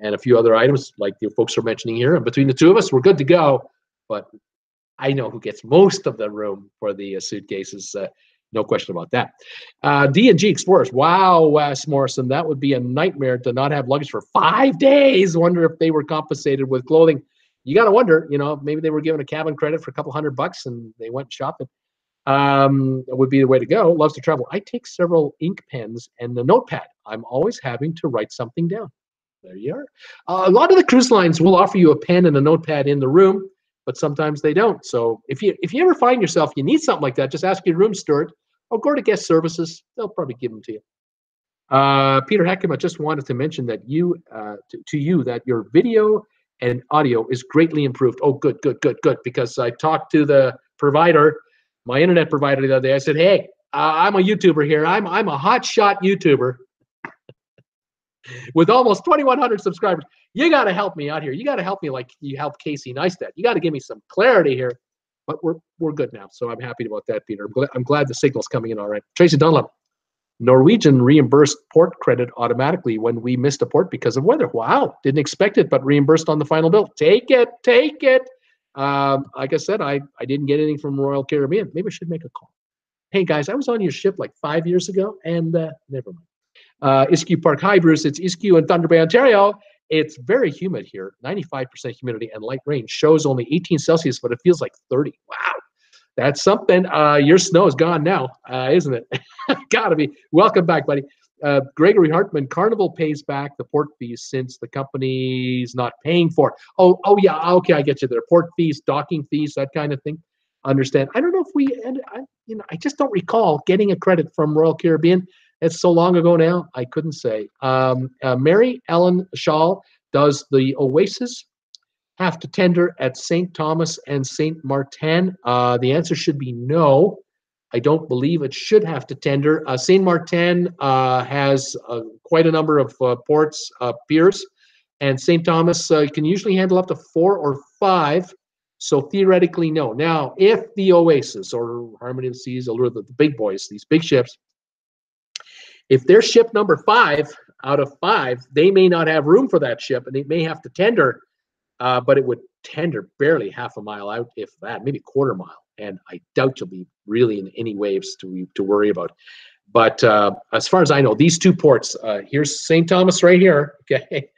and a few other items like the folks are mentioning here. And between the two of us, we're good to go. But I know who gets most of the room for the uh, suitcases. No question about that. Uh, D and G Explorers. Wow, Wes Morrison, that would be a nightmare to not have luggage for five days. Wonder if they were compensated with clothing. You got to wonder, you know, maybe they were given a cabin credit for a couple hundred bucks and they went shopping. Um, would be the way to go. Loves to travel. I take several ink pens and the notepad. I'm always having to write something down. There you are. Uh, a lot of the cruise lines will offer you a pen and a notepad in the room but sometimes they don't. So if you if you ever find yourself you need something like that, just ask your room steward or go to guest services. They'll probably give them to you. Uh, Peter Heckham, I just wanted to mention that you uh, to, to you that your video and audio is greatly improved. Oh, good, good, good, good. Because I talked to the provider, my internet provider the other day. I said, "Hey, uh, I'm a YouTuber here. I'm I'm a hot shot YouTuber with almost 2,100 subscribers you got to help me out here. You got to help me like you helped Casey Neistat. You got to give me some clarity here. But we're we're good now, so I'm happy about that, Peter. I'm glad, I'm glad the signal's coming in all right. Tracy Dunlop, Norwegian reimbursed port credit automatically when we missed a port because of weather. Wow, didn't expect it, but reimbursed on the final bill. Take it, take it. Um, like I said, I I didn't get anything from Royal Caribbean. Maybe I should make a call. Hey guys, I was on your ship like five years ago, and uh, never mind. Uh, Iskew Park. Hi, Bruce. It's Iskew in Thunder Bay, Ontario. It's very humid here, 95% humidity and light rain. Shows only 18 Celsius, but it feels like 30. Wow. That's something. Uh, your snow is gone now, uh, isn't it? Gotta be. Welcome back, buddy. Uh, Gregory Hartman, Carnival pays back the port fees since the company's not paying for it. Oh, oh yeah, okay, I get you there. Port fees, docking fees, that kind of thing. Understand? I don't know if we, and I, you know, I just don't recall getting a credit from Royal Caribbean. It's so long ago now, I couldn't say. Um, uh, Mary Ellen Shaw does the Oasis have to tender at St. Thomas and St. Martin? Uh, the answer should be no. I don't believe it should have to tender. Uh, St. Martin uh, has uh, quite a number of uh, ports, uh, piers, and St. Thomas can usually handle up to four or five. So theoretically, no. Now, if the Oasis or Harmony of the Seas, or the, the big boys, these big ships, if they're ship number five out of five, they may not have room for that ship and they may have to tender, uh, but it would tender barely half a mile out, if that, maybe a quarter mile. And I doubt you'll be really in any waves to, to worry about. But uh, as far as I know, these two ports, uh, here's St. Thomas right here. Okay,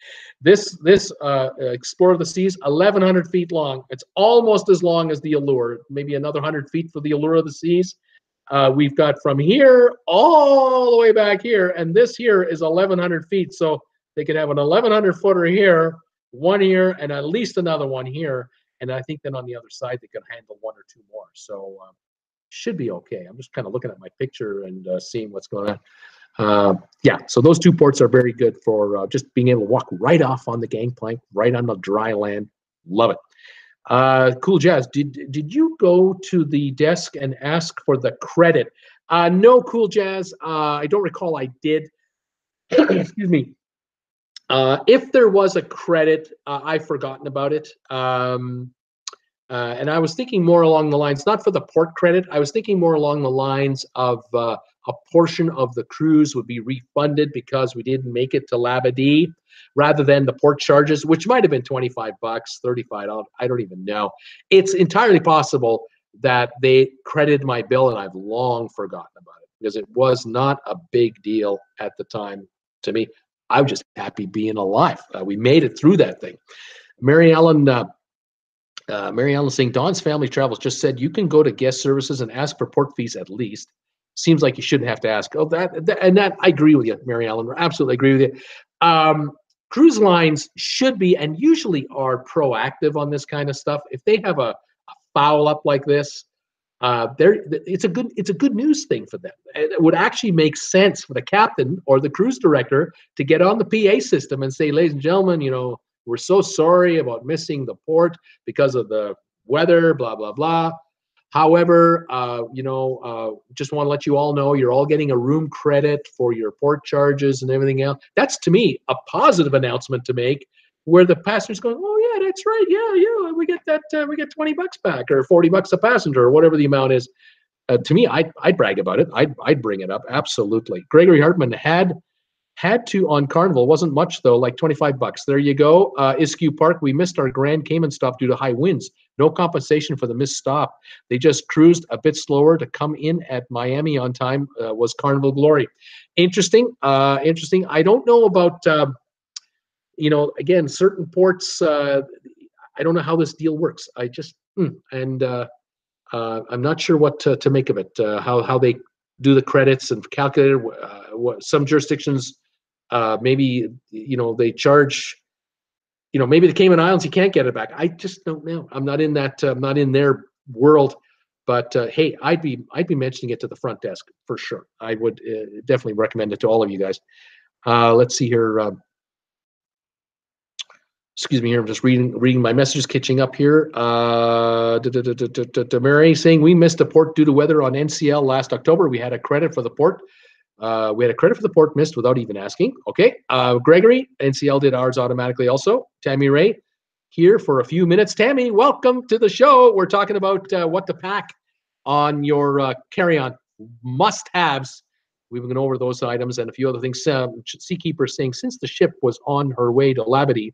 this this uh, Explorer of the Seas, 1,100 feet long. It's almost as long as the Allure, maybe another 100 feet for the Allure of the Seas. Uh, we've got from here all the way back here, and this here is 1,100 feet. So they could have an 1,100 footer here, one here, and at least another one here. And I think then on the other side they can handle one or two more. So um, should be okay. I'm just kind of looking at my picture and uh, seeing what's going on. Uh, yeah, so those two ports are very good for uh, just being able to walk right off on the gangplank, right on the dry land. Love it. Uh, cool Jazz, did did you go to the desk and ask for the credit? Uh, no, Cool Jazz. Uh, I don't recall I did. Excuse me. Uh, if there was a credit, uh, I've forgotten about it. Um, uh, and I was thinking more along the lines, not for the port credit. I was thinking more along the lines of uh, a portion of the cruise would be refunded because we didn't make it to Labadee rather than the port charges, which might have been 25 bucks, 35 I don't even know. It's entirely possible that they credited my bill and I've long forgotten about it because it was not a big deal at the time to me. I was just happy being alive. Uh, we made it through that thing. Mary Ellen, uh, uh, Mary Ellen St. Don's Family Travels just said you can go to guest services and ask for port fees at least seems like you shouldn't have to ask. Oh, that, that and that I agree with you, Mary Ellen. Absolutely agree with you. Um, cruise lines should be and usually are proactive on this kind of stuff. If they have a, a foul up like this, uh, there it's a good it's a good news thing for them. It would actually make sense for the captain or the cruise director to get on the PA system and say, "Ladies and gentlemen, you know, we're so sorry about missing the port because of the weather, blah blah blah. However, uh, you know, uh, just want to let you all know you're all getting a room credit for your port charges and everything else. That's to me a positive announcement to make, where the passenger's going, "Oh yeah, that's right, yeah, yeah, we get that, uh, we get 20 bucks back or 40 bucks a passenger or whatever the amount is." Uh, to me, I'd, I'd brag about it. I'd, I'd bring it up absolutely. Gregory Hartman had Had to on Carnival. Wasn't much though, like 25 bucks. There you go. Uh, Iskew Park. We missed our Grand Cayman stop due to high winds. No compensation for the missed stop. They just cruised a bit slower to come in at Miami on time. Uh, was Carnival Glory. Interesting. Uh, interesting. I don't know about. Uh, you know, again, certain ports. Uh, I don't know how this deal works. I just mm, and uh, uh, I'm not sure what to, to make of it. Uh, how how they do the credits and calculate. Uh, what some jurisdictions uh, maybe you know they charge. You know, maybe the Cayman Islands you can't get it back. I just don't know. I'm not in that. I'm not in their world. But uh, hey, I'd be I'd be mentioning it to the front desk for sure. I would uh, definitely recommend it to all of you guys. Uh, let's see here. Um, excuse me here. I'm just reading reading my messages, catching up here. Uh, Mary saying we missed a port due to weather on NCL last October. We had a credit for the port. Uh, we had a credit for the port missed without even asking. Okay. Uh, Gregory, NCL did ours automatically also. Tammy Ray here for a few minutes. Tammy, welcome to the show. We're talking about uh, what to pack on your uh, carry on must haves. We've been over those items and a few other things. Um, Seakeeper saying since the ship was on her way to Labadee,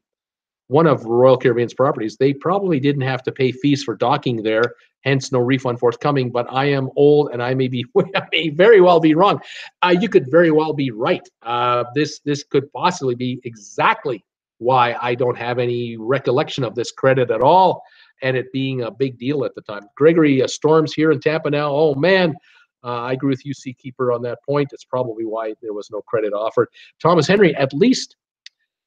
one of Royal Caribbean's properties, they probably didn't have to pay fees for docking there, hence no refund forthcoming. But I am old and I may be I may very well be wrong. Uh, you could very well be right. Uh, this this could possibly be exactly why I don't have any recollection of this credit at all, and it being a big deal at the time. Gregory uh, Storms here in Tampa now. Oh man. Uh, I agree with you, Seakeeper, on that point. It's probably why there was no credit offered. Thomas Henry, at least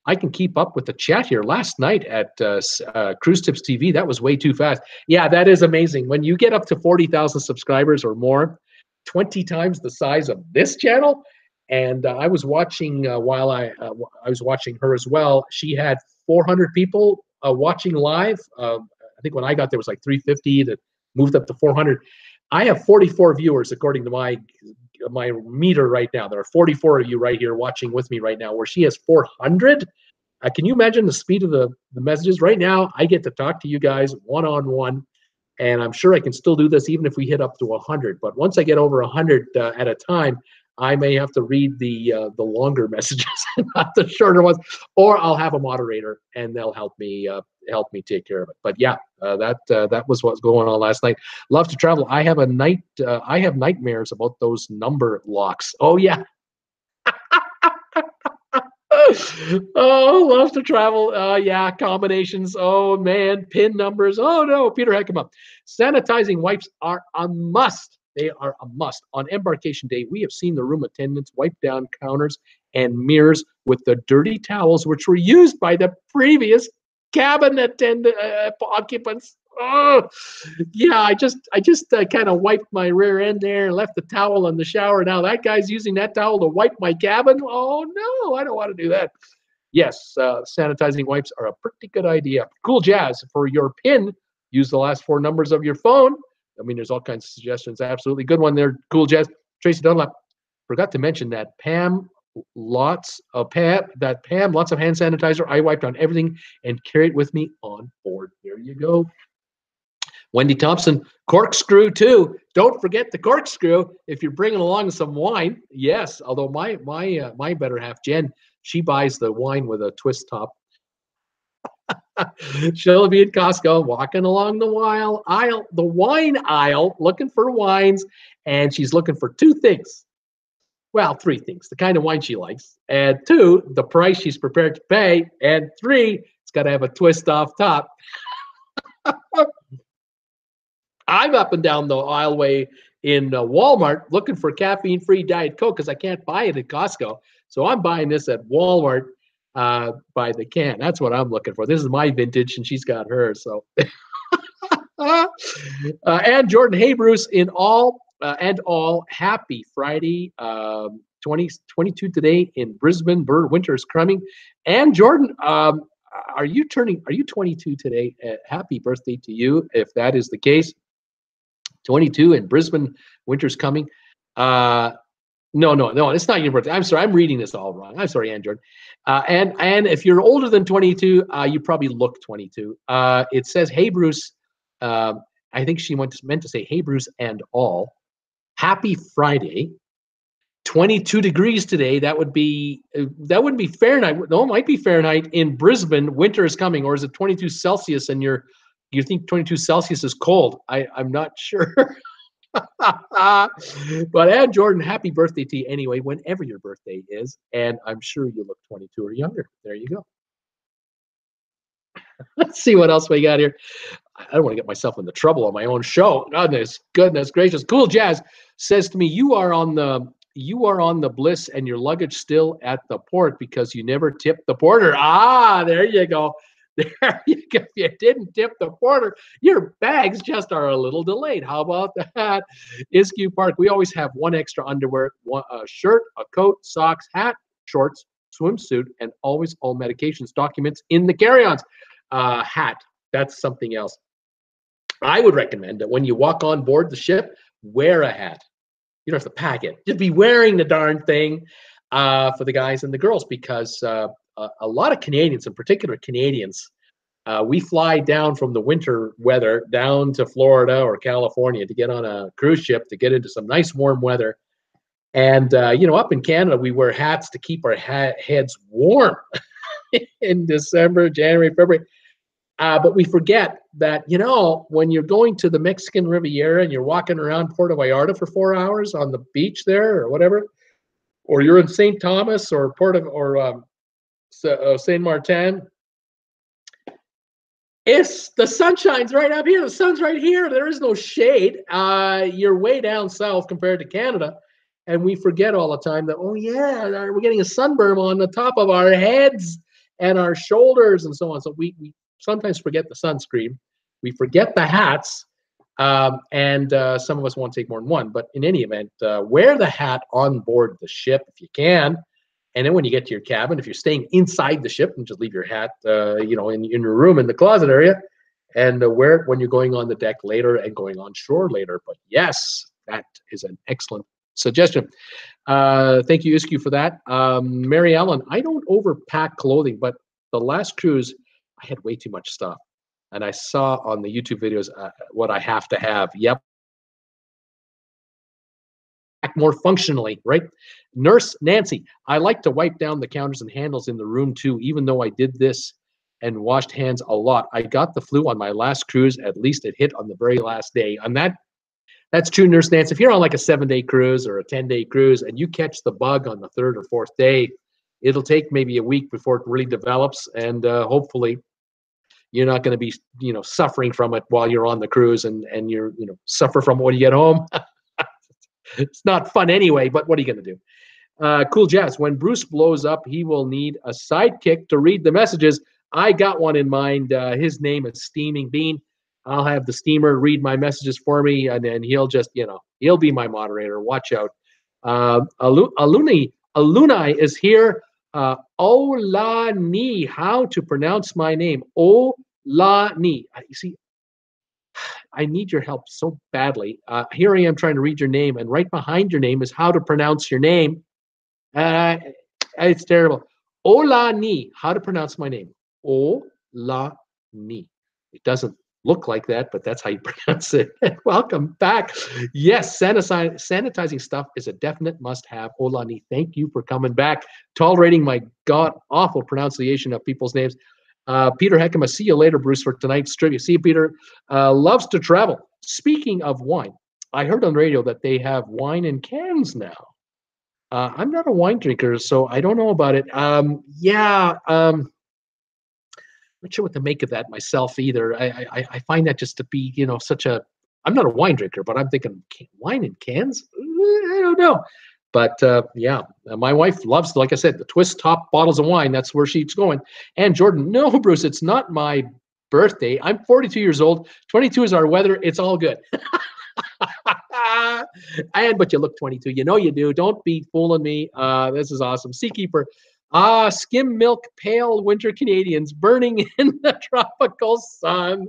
I can keep up with the chat here. Last night at uh, uh, Cruise Tips TV, that was way too fast. Yeah, that is amazing. When you get up to 40,000 subscribers or more, 20 times the size of this channel. And uh, I was watching uh, while I uh, I was watching her as well. She had 400 people uh, watching live. Um, I think when I got there was like 350. That moved up to 400. I have 44 viewers according to my my meter right now. There are 44 of you right here watching with me right now, where she has 400. Uh, can you imagine the speed of the, the messages? Right now, I get to talk to you guys one on one, and I'm sure I can still do this even if we hit up to 100. But once I get over 100 uh, at a time, I may have to read the uh, the longer messages, not the shorter ones, or I'll have a moderator and they'll help me uh, help me take care of it. But yeah, uh, that uh, that was what's going on last night. Love to travel. I have a night. Uh, I have nightmares about those number locks. Oh yeah. oh, love to travel. Uh, yeah, combinations. Oh man, pin numbers. Oh no, Peter Heckema. Sanitizing wipes are a must. They are a must. On embarkation day, we have seen the room attendants wipe down counters and mirrors with the dirty towels which were used by the previous cabin attendant uh, occupants. Oh, yeah, I just I just uh, kind of wiped my rear end there and left the towel in the shower. Now that guy's using that towel to wipe my cabin. Oh no, I don't want to do that. Yes, uh, sanitizing wipes are a pretty good idea. Cool jazz for your pin. Use the last four numbers of your phone I mean, there's all kinds of suggestions. Absolutely good one there. Cool Jazz. Tracy Dunlap. Forgot to mention that Pam lots of Pam that Pam lots of hand sanitizer. I wiped on everything and carried it with me on board. There you go. Wendy Thompson, corkscrew too. Don't forget the corkscrew if you're bringing along some wine. Yes, although my my uh, my better half Jen, she buys the wine with a twist top She'll be at Costco walking along the aisle, aisle, the wine aisle, looking for wines, and she's looking for two things. Well, three things: the kind of wine she likes, and two, the price she's prepared to pay, and three, it's got to have a twist off top. I'm up and down the aisleway in uh, Walmart looking for caffeine-free Diet Coke because I can't buy it at Costco. So I'm buying this at Walmart uh, by the can. That's what I'm looking for. This is my vintage, and she's got hers. So, uh, and Jordan, hey Bruce, in all uh, and all, happy Friday, um, 20, 22 today in Brisbane. Bird winter is coming, and Jordan, um, are you turning? Are you 22 today? Uh, happy birthday to you, if that is the case. 22 in Brisbane, winter's coming. Uh, no, no, no, it's not your birthday. I'm sorry, I'm reading this all wrong. I'm sorry, Ann Jordan. Uh, and and if you're older than 22, uh, you probably look 22. Uh, it says, "Hey Bruce." Um, I think she went to, meant to say, "Hey Bruce," and all. Happy Friday. 22 degrees today. That would be uh, that wouldn't be Fahrenheit. No, it might be Fahrenheit in Brisbane. Winter is coming, or is it 22 Celsius? And you're you think 22 Celsius is cold? I I'm not sure. but Ann Jordan, happy birthday to you anyway, whenever your birthday is. And I'm sure you look 22 or younger. There you go. Let's see what else we got here. I don't want to get myself into trouble on my own show. Goodness, goodness gracious. Cool Jazz says to me, You are on the you are on the bliss and your luggage still at the port because you never tipped the porter. Ah, there you go. There you go. If you didn't tip the porter, your bags just are a little delayed. How about that? Iskew Park, we always have one extra underwear, one, a shirt, a coat, socks, hat, shorts, swimsuit, and always all medications, documents in the carry-ons. Uh, hat, that's something else. I would recommend that when you walk on board the ship, wear a hat. You don't have to pack it. Just be wearing the darn thing uh, for the guys and the girls because uh, a, lot of Canadians, in particular Canadians, uh, we fly down from the winter weather down to Florida or California to get on a cruise ship to get into some nice warm weather. And, uh, you know, up in Canada, we wear hats to keep our ha- heads warm in December, January, February. Uh, but we forget that, you know, when you're going to the Mexican Riviera and you're walking around Puerto Vallarta for four hours on the beach there or whatever, or you're in St. Thomas or Port of, or um, uh, Saint Martin, it's the sun shines right up here. The sun's right here. There is no shade. Uh, you're way down south compared to Canada. And we forget all the time that, oh, yeah, we're getting a sunburn on the top of our heads and our shoulders and so on. So we, we sometimes forget the sunscreen. We forget the hats. Um, and uh, some of us won't take more than one. But in any event, uh, wear the hat on board the ship if you can. And then when you get to your cabin, if you're staying inside the ship, and just leave your hat, uh, you know, in, in your room in the closet area, and uh, wear it when you're going on the deck later and going on shore later. But yes, that is an excellent suggestion. Uh, thank you, Iskew, for that. Um, Mary Ellen, I don't overpack clothing, but the last cruise, I had way too much stuff. And I saw on the YouTube videos uh, what I have to have. Yep, more functionally, right? Nurse Nancy, I like to wipe down the counters and handles in the room too, even though I did this and washed hands a lot. I got the flu on my last cruise. At least it hit on the very last day. On that that's true, Nurse Nancy. If you're on like a seven day cruise or a 10 day cruise and you catch the bug on the third or fourth day, it'll take maybe a week before it really develops. And uh, hopefully you're not going to be, you know, suffering from it while you're on the cruise and, and you're, you know, suffer from it when you get home. it's not fun anyway, but what are you going to do? Uh, cool Jazz, when Bruce blows up, he will need a sidekick to read the messages. I got one in mind. Uh, his name is Steaming Bean. I'll have the steamer read my messages for me, and then he'll just, you know, he'll be my moderator. Watch out. Uh, Aluni, Alunai is here. Uh, Olani, how to pronounce my name? Olani. You see, I need your help so badly. Uh, here I am trying to read your name, and right behind your name is how to pronounce your name. Uh, it's terrible. Ola ni, how to pronounce my name? Ola ni. It doesn't look like that, but that's how you pronounce it. Welcome back. Yes, sanitizing, sanitizing stuff is a definite must-have. Olani, thank you for coming back, tolerating my god awful pronunciation of people's names. Uh, Peter Heckema, see you later, Bruce, for tonight's trivia. See you, Peter. Uh, loves to travel. Speaking of wine, I heard on the radio that they have wine in cans now. Uh, I'm not a wine drinker, so I don't know about it. Um, yeah, um, not sure what to make of that myself either. I, I, I find that just to be, you know, such a. I'm not a wine drinker, but I'm thinking wine in cans. I don't know. But uh, yeah, uh, my wife loves, like I said, the twist top bottles of wine. That's where she's going. And Jordan, no, Bruce, it's not my birthday. I'm 42 years old. 22 is our weather. It's all good. and but you look 22. You know you do. Don't be fooling me. Uh, this is awesome. Seakeeper. Ah, skim milk, pale winter Canadians burning in the tropical sun.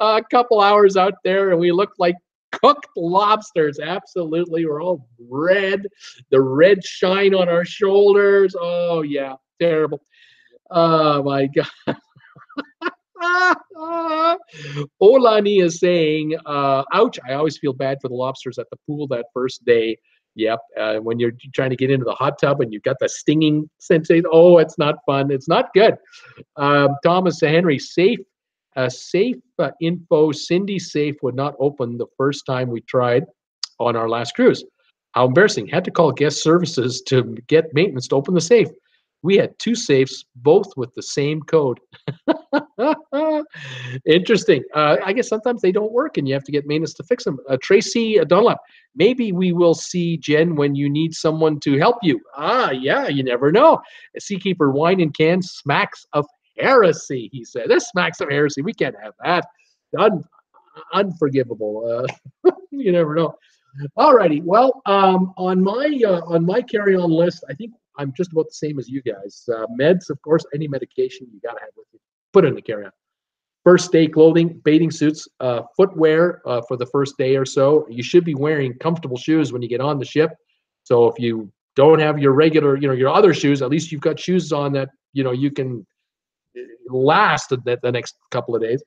A couple hours out there, and we look like cooked lobsters. Absolutely. We're all red. The red shine on our shoulders. Oh, yeah. Terrible. Oh, my God. Olani is saying, uh, ouch, I always feel bad for the lobsters at the pool that first day. Yep. Uh, when you're trying to get into the hot tub and you've got the stinging sensation, oh, it's not fun. It's not good. Um, Thomas Henry, safe, uh, safe uh, info. Cindy safe would not open the first time we tried on our last cruise. How embarrassing. Had to call guest services to get maintenance to open the safe. We had two safes, both with the same code. Interesting. Uh, I guess sometimes they don't work and you have to get maintenance to fix them. Uh, Tracy Dunlap, maybe we will see Jen when you need someone to help you. Ah, yeah, you never know. Seakeeper wine and can smacks of heresy, he said. This smacks of heresy. We can't have that. Un- unforgivable. Uh, you never know. All righty. Well, um, on my uh, on my carry-on list, I think I'm just about the same as you guys. Uh, meds, of course, any medication you gotta have with you. Put it in the carry-on. First day clothing, bathing suits, uh, footwear uh, for the first day or so. You should be wearing comfortable shoes when you get on the ship. So if you don't have your regular, you know, your other shoes, at least you've got shoes on that you know you can uh, last the, the next couple of days.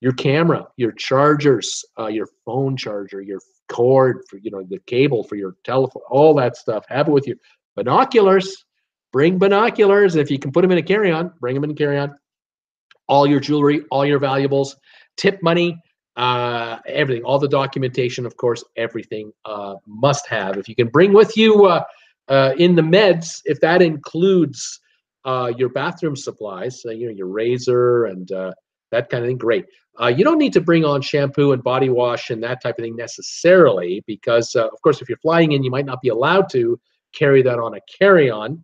Your camera, your chargers, uh, your phone charger, your cord for you know the cable for your telephone, all that stuff. Have it with you. Binoculars, bring binoculars. If you can put them in a carry-on, bring them in a carry-on. All your jewelry, all your valuables, tip money, uh, everything, all the documentation, of course, everything uh, must have. If you can bring with you uh, uh in the meds, if that includes uh, your bathroom supplies, you know, your razor and uh, that kind of thing, great. you don't need to bring on shampoo and body wash and that type of thing necessarily, because of course, if you're flying in, you might not be allowed to carry that on a carry-on.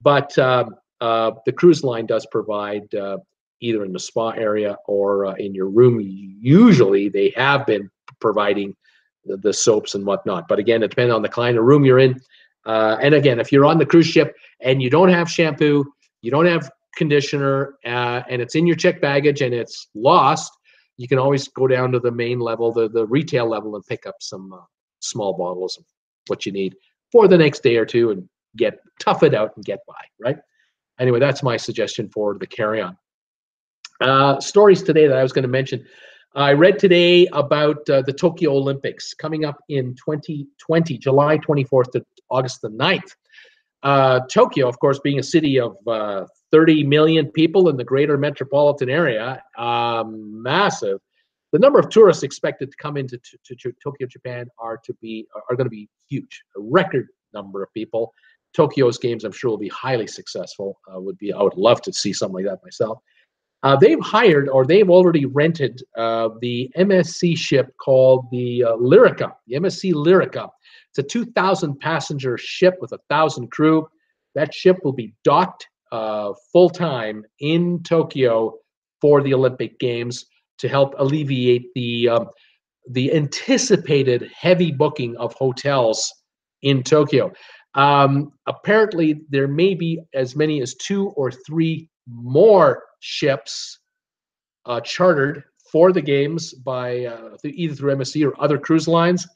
But um, uh, the cruise line does provide uh, either in the spa area or uh, in your room. Usually, they have been providing the, the, soaps and whatnot. But again, it depends on the kind of room you're in. Uh, and again, if you're on the cruise ship and you don't have shampoo, you don't have conditioner, uh, and it's in your check baggage and it's lost, you can always go down to the main level, the, the retail level, and pick up some uh, small bottles of what you need for the next day or two and get tough it out and get by, right? Anyway, that's my suggestion for the carry on. Uh, stories today that I was going to mention. I read today about uh, the Tokyo Olympics coming up in 2020, July 24th to August the 9th. Uh, Tokyo, of course, being a city of uh, 30 million people in the greater metropolitan area, um, massive the number of tourists expected to come into to, to, Tokyo, Japan, are to be are going to be huge. A record number of people. Tokyo's games, I'm sure, will be highly successful. Uh, would be I would love to see something like that myself. Uh, they've hired or they've already rented uh, the MSC ship called the uh, Lirica, the MSC Lirica. It's a 2,000 passenger ship with a thousand crew. That ship will be docked uh, full time in Tokyo for the Olympic Games to help alleviate the um, the anticipated heavy booking of hotels in Tokyo. Um, apparently, there may be as many as two or three more ships uh, chartered for the games by uh, either through MSC or other cruise lines.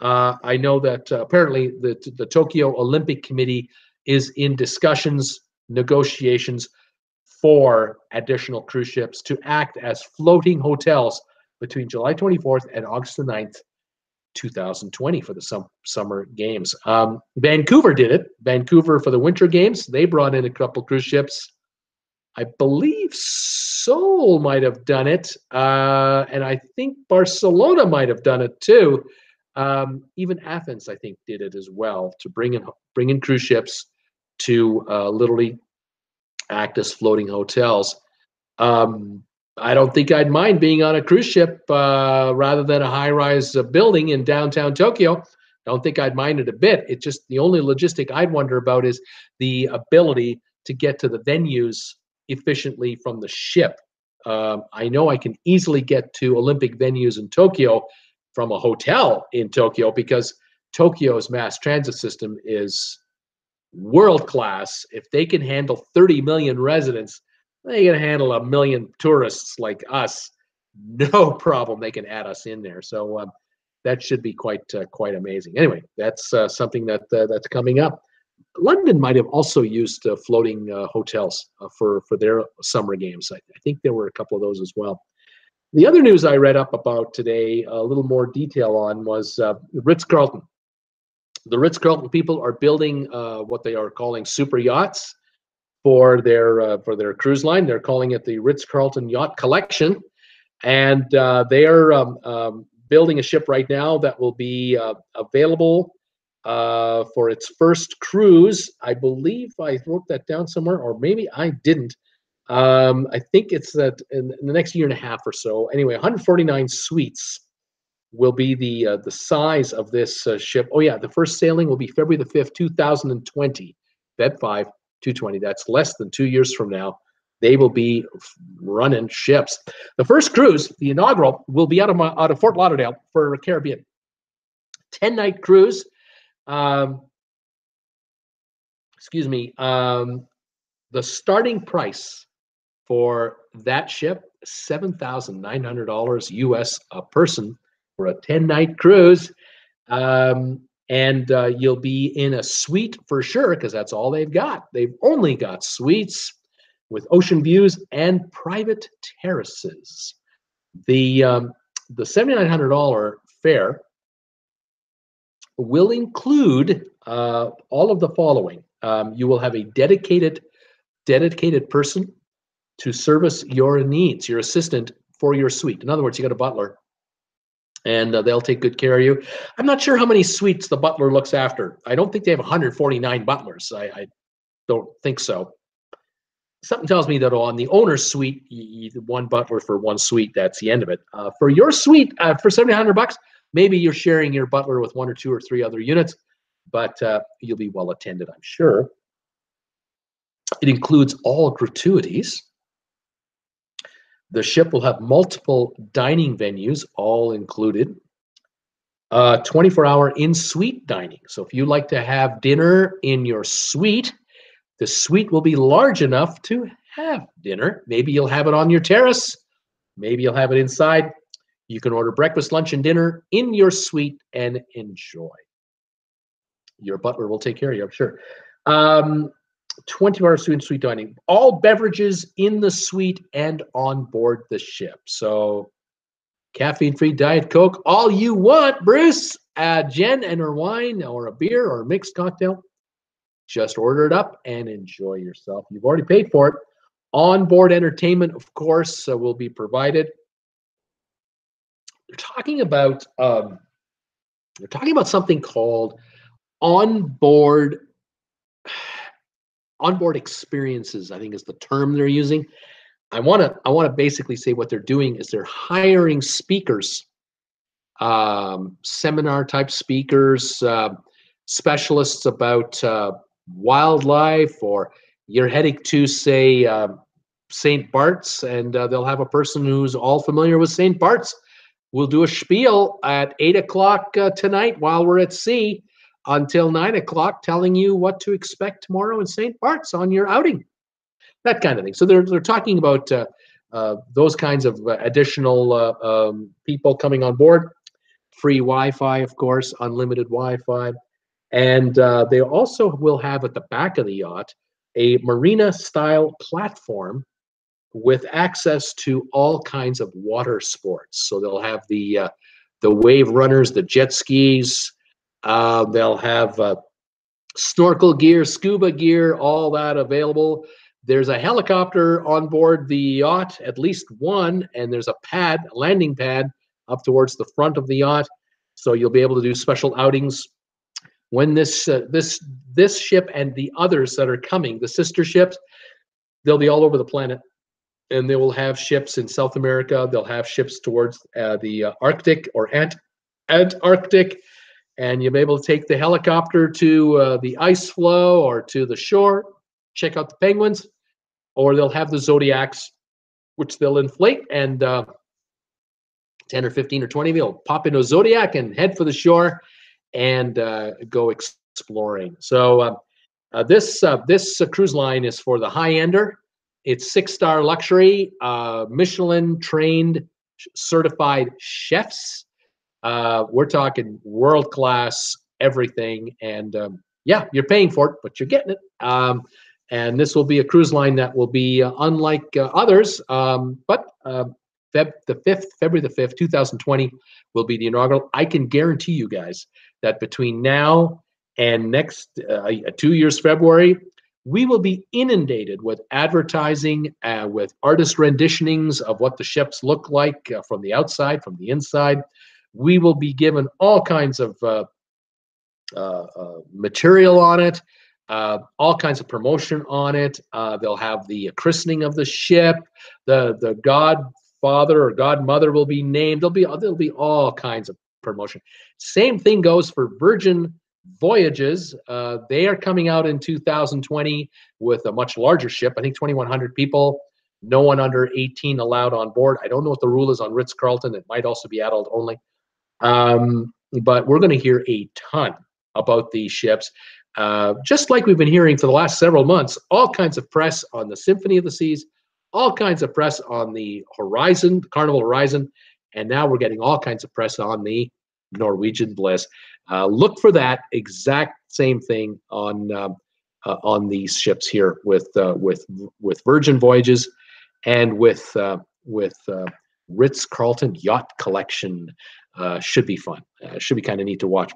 Uh, I know that uh, apparently the the Tokyo Olympic Committee is in discussions, negotiations for additional cruise ships to act as floating hotels between July 24th and August the 9th, 2020 for the sum- summer games. Um, Vancouver did it. Vancouver for the winter games, they brought in a couple cruise ships. I believe Seoul might have done it, uh, and I think Barcelona might have done it too. Um, even Athens, I think, did it as well to bring in bring in cruise ships to uh, literally act as floating hotels. Um, I don't think I'd mind being on a cruise ship uh, rather than a high-rise uh, building in downtown Tokyo. Don't think I'd mind it a bit. It's just the only logistic I'd wonder about is the ability to get to the venues efficiently from the ship. Um, I know I can easily get to Olympic venues in Tokyo from a hotel in Tokyo because Tokyo's mass transit system is world class. If they can handle 30 million residents, they can handle a million tourists like us. No problem. They can add us in there. So um, that should be quite uh, quite amazing. Anyway, that's uh, something that uh, that's coming up. London might have also used uh, floating uh, hotels uh, for for their summer games. I, I, think there were a couple of those as well. The other news I read up about today, a little more detail on, was Ritz Carlton the Ritz Carlton people are building uh, what they are calling super yachts for their uh, for their cruise line. They're calling it the Ritz Carlton Yacht Collection, and uh, they are um, um, building a ship right now that will be uh, available uh, for its first cruise. I believe I wrote that down somewhere, or maybe I didn't. Um, I think it's that in, in, the next year and a half or so. Anyway, 149 suites will be the uh, the size of this uh, ship. Oh yeah, the first sailing will be February the 5th, 2020. Feb 5, 220. That's less than two years from now. They will be running ships. The first cruise, the inaugural, will be out of my, out of Fort Lauderdale for Caribbean. 10 night cruise. Um, excuse me. Um, the starting price for that ship, $7,900 US a person for a 10 night cruise. Um, and uh, you'll be in a suite for sure because that's all they've got. They've only got suites with ocean views and private terraces. The um, the $7,900 fare will include uh, all of the following. Um, you will have a dedicated dedicated person to service your needs, your assistant for your suite. In other words, you got a butler and uh, they'll take good care of you. I'm not sure how many suites the butler looks after. I don't think they have 149 butlers. I, I don't think so. Something tells me that on the owner's suite, you, you, one butler for one suite. That's the end of it. Uh, for your suite, uh, for 700 bucks, maybe you're sharing your butler with one or two or three other units, but uh, you'll be well attended, I'm sure. It includes all gratuities the ship will have multiple dining venues, all included. Uh, 24 hour in suite dining. So if you like to have dinner in your suite, the suite will be large enough to have dinner. Maybe you'll have it on your terrace. Maybe you'll have it inside. You can order breakfast, lunch, and dinner in your suite and enjoy. Your butler will take care of you, I'm sure. Um, 20 hour suite suite dining, all beverages in the suite and on board the ship. So, caffeine free Diet Coke, all you want, Bruce. Uh, Jen and her wine, or a beer, or a mixed cocktail. Just order it up and enjoy yourself. You've already paid for it. Onboard entertainment, of course, uh, will be provided. They're talking about um, they're talking about something called onboard onboard experiences i think is the term they're using. I want to i want to basically say what they're doing is they're hiring speakers um, seminar type speakers uh, specialists about uh, wildlife or you're heading to say uh, st bart's and uh, they'll have a person who's all familiar with st bart's we'll do a spiel at eight o'clock uh, tonight while we're at sea until nine o'clock, telling you what to expect tomorrow in St. Bart's on your outing, that kind of thing. So they're they're talking about uh, uh, those kinds of uh, additional uh, um, people coming on board, free Wi-Fi, of course, unlimited Wi-Fi, and uh, they also will have at the back of the yacht a marina-style platform with access to all kinds of water sports. So they'll have the uh, the wave runners, the jet skis. Uh, they'll have uh, snorkel gear, scuba gear, all that available. There's a helicopter on board the yacht, at least one, and there's a pad, a landing pad, up towards the front of the yacht. So you'll be able to do special outings when this uh, this this ship and the others that are coming, the sister ships, they'll be all over the planet, and they will have ships in South America. They'll have ships towards uh, the uh, Arctic or Ant Antarctic and you'll be able to take the helicopter to uh, the ice floe or to the shore, check out the penguins, or they'll have the zodiacs, which they'll inflate and uh, 10 or 15 or 20 of you will pop into a zodiac and head for the shore and uh, go exploring. So uh, this this cruise line is for the high ender. It's six star luxury, uh, Michelin trained certified chefs uh, we're talking world class everything, and um, yeah, you're paying for it, but you're getting it. Um, and this will be a cruise line that will be uh, unlike uh, others. Um, but uh, Feb the fifth, February the fifth, 2020, will be the inaugural. I can guarantee you guys that between now And next uh, two years, February, we will be inundated with advertising, uh, with artist renditionings of what the ships look like uh, from the outside, from the inside. We will be given all kinds of uh, uh, uh material on it, uh, all kinds of promotion on it. they'll have the christening of the ship. The the godfather or godmother will be named. There'll be there'll be all kinds of promotion. Same thing goes for Virgin voyages. Uh, they are coming out in 2020 with a much larger ship. I think 2,100 people. No one under 18 allowed on board. I don't know what the rule is on Ritz Carlton. It might also be adult only. Um, but we're going to hear a ton about these ships. Uh, just like we've been hearing for the last several months, all kinds of press on the Symphony of the Seas, all kinds of press on the Horizon, the Carnival Horizon, and now we're getting all kinds of press on the Norwegian Bliss. Uh, look for that exact same thing on um, uh, on these ships here with uh, with with Virgin Voyages and with uh, with uh, Ritz Carlton Yacht Collection. Uh, should be fun. should be kind of neat to watch.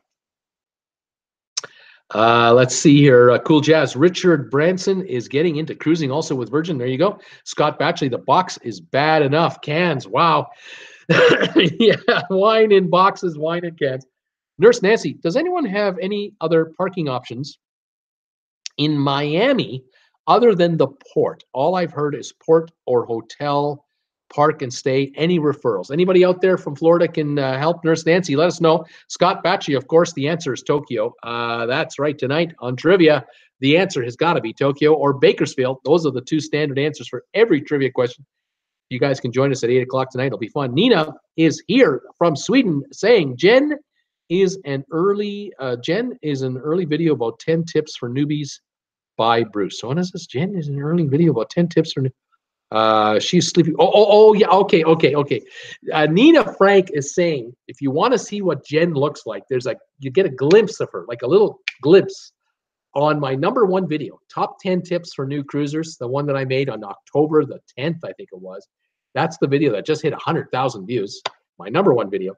let's see here. cool Jazz. Richard Branson is getting into cruising also with Virgin. There you go. Scott Batchley. The box is bad enough. Cans. Wow. yeah, wine in boxes, wine in cans. Nurse Nancy, does anyone have any other parking options in Miami other than the port? All I've heard is port or hotel, park and stay. Any referrals? Anybody out there from Florida can uh, help Nurse Nancy? Let us know. Scott Batchy, of course, the answer is Tokyo. Uh, that's right. Tonight on trivia, the answer has got to be Tokyo or Bakersfield. Those are the two standard answers for every trivia question. You guys can join us at 8 o'clock tonight. It'll be fun. Nina is here from Sweden saying Jen is an early, uh, Jen is an early video about 10 tips for newbies by Bruce. So when is this? Jen is an early video about 10 tips for uh, she's sleeping. Oh, oh, oh, yeah. Okay, okay, okay. Uh, Nina Frank is saying if you want to see what Jen looks like, there's like you get a glimpse of her, like a little glimpse on my number one video, top 10 tips for new cruisers, the one that I made on October the 10th, I think it was. That's the video that just hit 100,000 views, my number one video.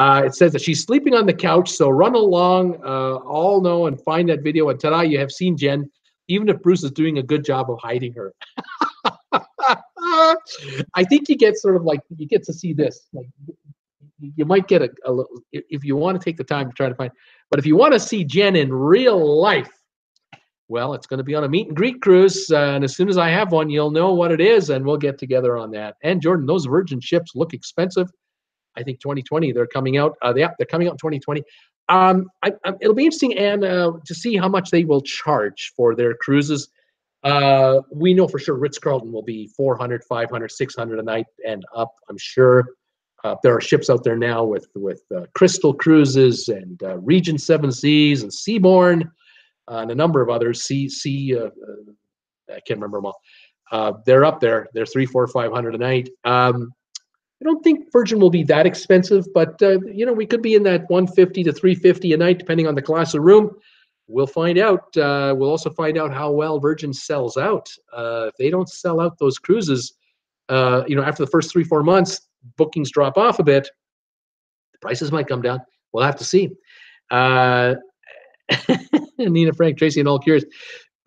Uh, it says that she's sleeping on the couch, so run along, uh, all know and find that video. And ta you have seen Jen, even if Bruce is doing a good job of hiding her. I think you get sort of like, you get to see this. Like, you might get a, a little, if you want to take the time to try to find, but if you want to see Jen in real life, well, it's going to be on a meet and greet cruise. Uh, and as soon as I have one, you'll know what it is, and we'll get together on that. And Jordan, those Virgin ships look expensive. I think 2020 they're coming out. Uh, they, they're coming out in 2020. Um, I, I, it'll be interesting, and uh, to see how much they will charge for their cruises. Uh, we know for sure Ritz Carlton will be 400, 500, 600 a night and up. I'm sure. Uh, there are ships out there now with with uh, Crystal Cruises and uh, Regent Seven Seas and Seabourn uh, and a number of others. Uh, uh, I can't remember them all. they're up there. They're three, four, five hundred a night. Um, I don't think Virgin will be that expensive, but uh, you know we could be in that 150 to 350 a night, depending on the class of room. We'll find out. Uh, we'll also find out how well Virgin sells out. Uh, if they don't sell out those cruises, you know, after the first three four months, bookings drop off a bit. The prices might come down. We'll have to see. Nina Frank, Tracy, and all curious.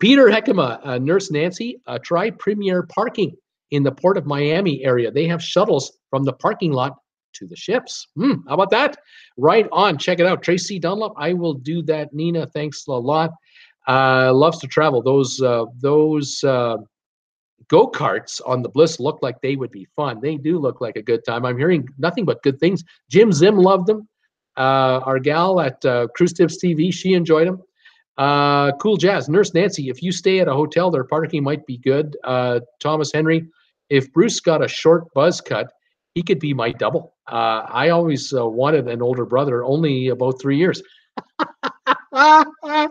Peter Heckema, uh, Nurse Nancy, uh, try Premier Parking in the Port of Miami area. They have shuttles from the parking lot to the ships. Hmm, how about that? Right on. Check it out. Tracy Dunlop, I will do that. Nina, thanks a lot. Uh, loves to travel. Those uh, those uh, go karts on the Bliss look like they would be fun. They do look like a good time. I'm hearing nothing but good things. Jim Zim loved them. Uh, our gal at uh, Cruise Tips TV, she enjoyed them. Uh, cool jazz. Nurse Nancy, if you stay at a hotel, their parking might be good. Thomas Henry, if Bruce got a short buzz cut, he could be my double. Uh, I always uh, wanted an older brother, only about three years. uh, I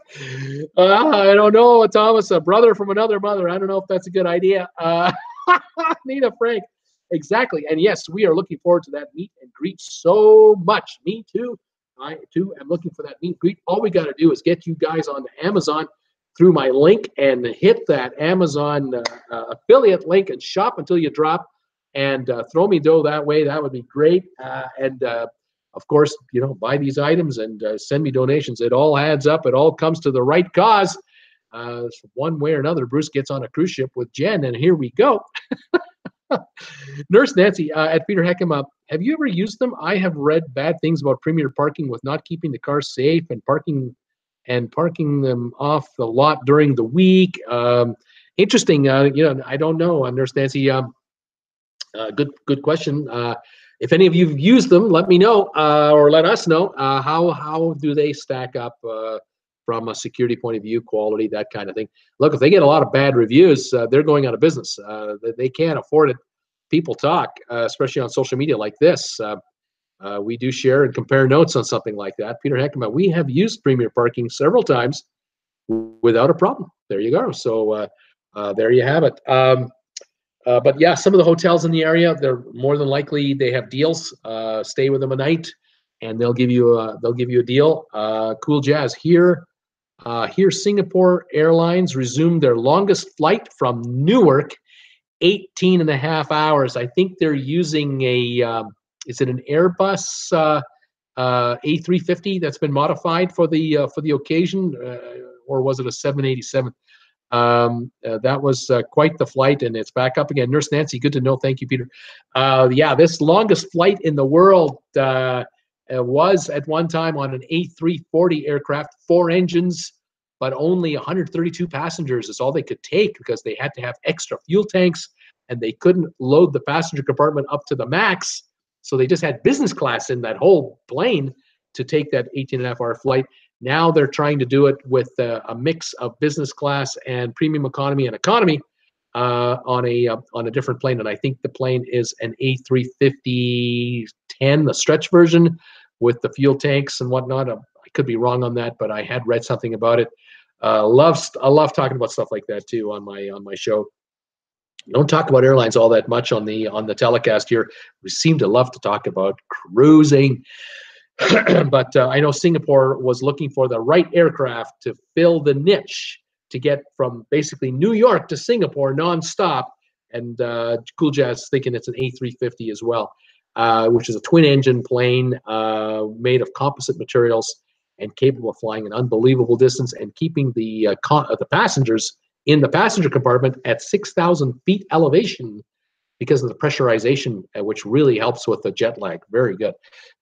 don't know, Thomas, a brother from another mother. I don't know if that's a good idea. Uh, Nina Frank, exactly. And yes, we are looking forward to that meet and greet so much. Me too. I too am looking for that meet and greet. All we got to do is get you guys on Amazon through my link and hit that Amazon uh, uh, affiliate link and shop until you drop and uh, throw me dough that way. That would be great. Uh, and uh, of course, you know, buy these items and uh, send me donations. It all adds up. It all comes to the right cause. One way or another, Bruce gets on a cruise ship with Jen, and here we go. Nurse Nancy at Peter Heckema, have you ever used them? I have read bad things about Premier Parking with not keeping the car safe and parking and parking them off the lot during the week. Um, interesting. Uh, you know, I don't know, Nurse Nancy. Um, uh, good, good question. Uh, if any of you have used them, let me know uh, or let us know. Uh, how how do they stack up uh, from a security point of view, quality, that kind of thing? Look, if they get a lot of bad reviews, they're going out of business. They can't afford it. People talk, especially on social media like this. We do share and compare notes on something like that. Peter Heckman, we have used Premier Parking several times without a problem. There you go. So there you have it. Um, uh, but yeah, some of the hotels in the area, they're more than likely they have deals. Uh, stay with them a night, and they'll give you a they'll give you a deal. Uh, cool Jazz here. Uh, here, Singapore Airlines resumed their longest flight from Newark, 18 and a half hours. I think they're using a um, is it an Airbus uh, uh, A350 that's been modified for the for the occasion, or was it a 787? Um, uh, that was uh, quite the flight, and it's back up again. Nurse Nancy, good to know. Thank you, Peter. Uh, yeah, this longest flight in the world uh, uh, was at one time on an A340 aircraft, four engines, but only 132 passengers is all they could take because they had to have extra fuel tanks and they couldn't load the passenger compartment up to the max. So they just had business class in that whole plane to take that 18 and a half hour flight. Now they're trying to do it with uh, a mix of business class and premium economy and economy uh, on a uh, on a different plane. And I think the plane is an A350-10, the stretch version, with the fuel tanks and whatnot. Um, I could be wrong on that, but I had read something about it. Uh, love I love talking about stuff like that too on my on my show. Don't talk about airlines all that much on the on the telecast here. We seem to love to talk about cruising. but uh, I know Singapore was looking for the right aircraft to fill the niche to get from basically New York to Singapore nonstop. And uh, Cool Jazz thinking it's an A350 as well, uh, which is a twin engine plane uh, made of composite materials and capable of flying an unbelievable distance and keeping the uh, uh, the passengers in the passenger compartment at 6,000 feet elevation because of the pressurization, uh, which really helps with the jet lag. Very good.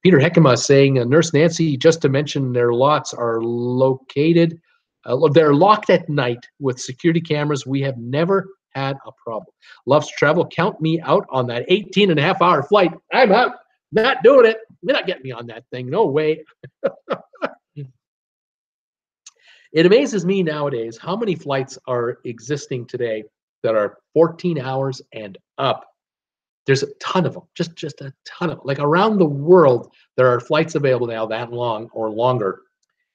Peter Heckema saying, uh, Nurse Nancy, just to mention, their lots are located, uh, they're locked at night with security cameras. We have never had a problem. Loves to travel. Count me out on that 18 and a half hour flight. I'm out. Not doing it. You're not getting me on that thing. No way. it amazes me nowadays how many flights are existing today that are 14 hours and up. There's a ton of them, just just a ton of them. Like around the world, there are flights available now that long or longer.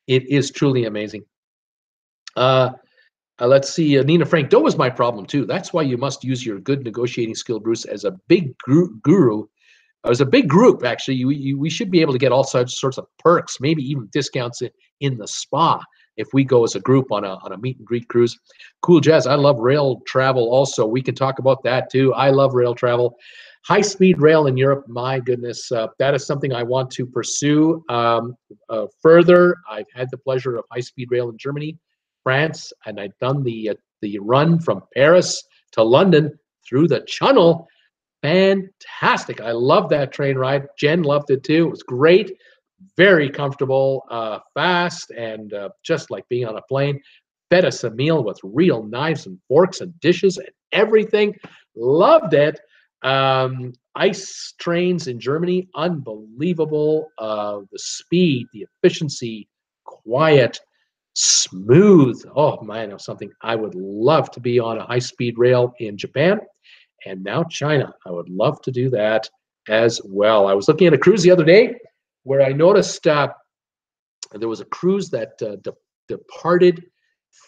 It is truly amazing. Uh, uh, let's see. Uh, Nina Frank, Doe was my problem too. That's why you must use your good negotiating skill, Bruce, as a big guru. guru as a big group, actually, you, you, we should be able to get all such sorts of perks, maybe even discounts in, in the spa if we go as a group on a on a meet and greet cruise. Cool jazz. I love rail travel. Also, we can talk about that too. I love rail travel. High speed rail in Europe, my goodness, uh, that is something I want to pursue um, uh, further. I've had the pleasure of high speed rail in Germany, France, and I've done the uh, the run from Paris to London through the Channel. Fantastic! I love that train ride. Jen loved it too. It was great, very comfortable, uh, fast, and uh, just like being on a plane. Fed us a meal with real knives and forks and dishes and everything. Loved it. Um, ICE trains in Germany, unbelievable. Uh, the speed, the efficiency, quiet, smooth. Oh man, something I would love to be on a high speed rail in Japan and now China. I would love to do that as well. I was looking at a cruise the other day where I noticed uh, there was a cruise that uh, de- departed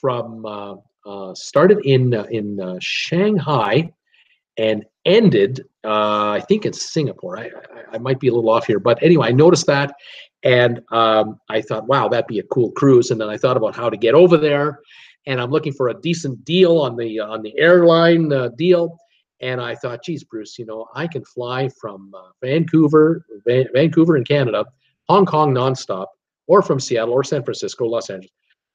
from uh, uh started in uh, in uh, Shanghai and ended, uh, I think, in Singapore. I, I, I, might be a little off here, but anyway, I noticed that, and um, I thought, wow, that'd be a cool cruise. And then I thought about how to get over there, and I'm looking for a decent deal on the on the airline uh, deal. And I thought, geez, Bruce, you know, I can fly from uh, Vancouver, Van- Vancouver in Canada, Hong Kong nonstop, or from Seattle or San Francisco, Los Angeles,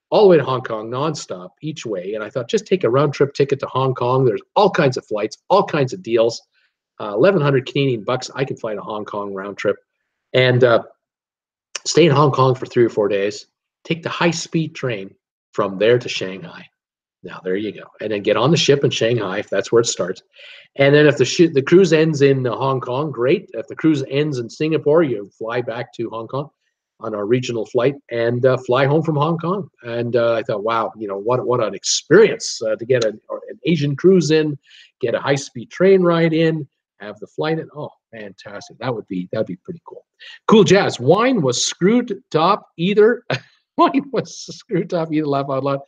all the way to Hong Kong nonstop each way. And I thought, just take a round trip ticket to Hong Kong. There's all kinds of flights, all kinds of deals. Uh, 1100 Canadian bucks, I can fly to Hong Kong round trip and uh, stay in Hong Kong for three or four days. Take the high speed train from there to Shanghai. Now there you go, and then get on the ship in Shanghai if that's where it starts. And then if the sh- the cruise ends in uh, Hong Kong, great. If the cruise ends in Singapore, you fly back to Hong Kong on our regional flight and uh, fly home from Hong Kong. And uh, I thought, wow, you know what what an experience uh, to get an, an Asian cruise in, get a high speed train ride in, have the flight in. Oh, fantastic! That would be that'd be pretty cool. Cool jazz. Wine was screwed top either. Wine was screwed top either. Laugh out loud.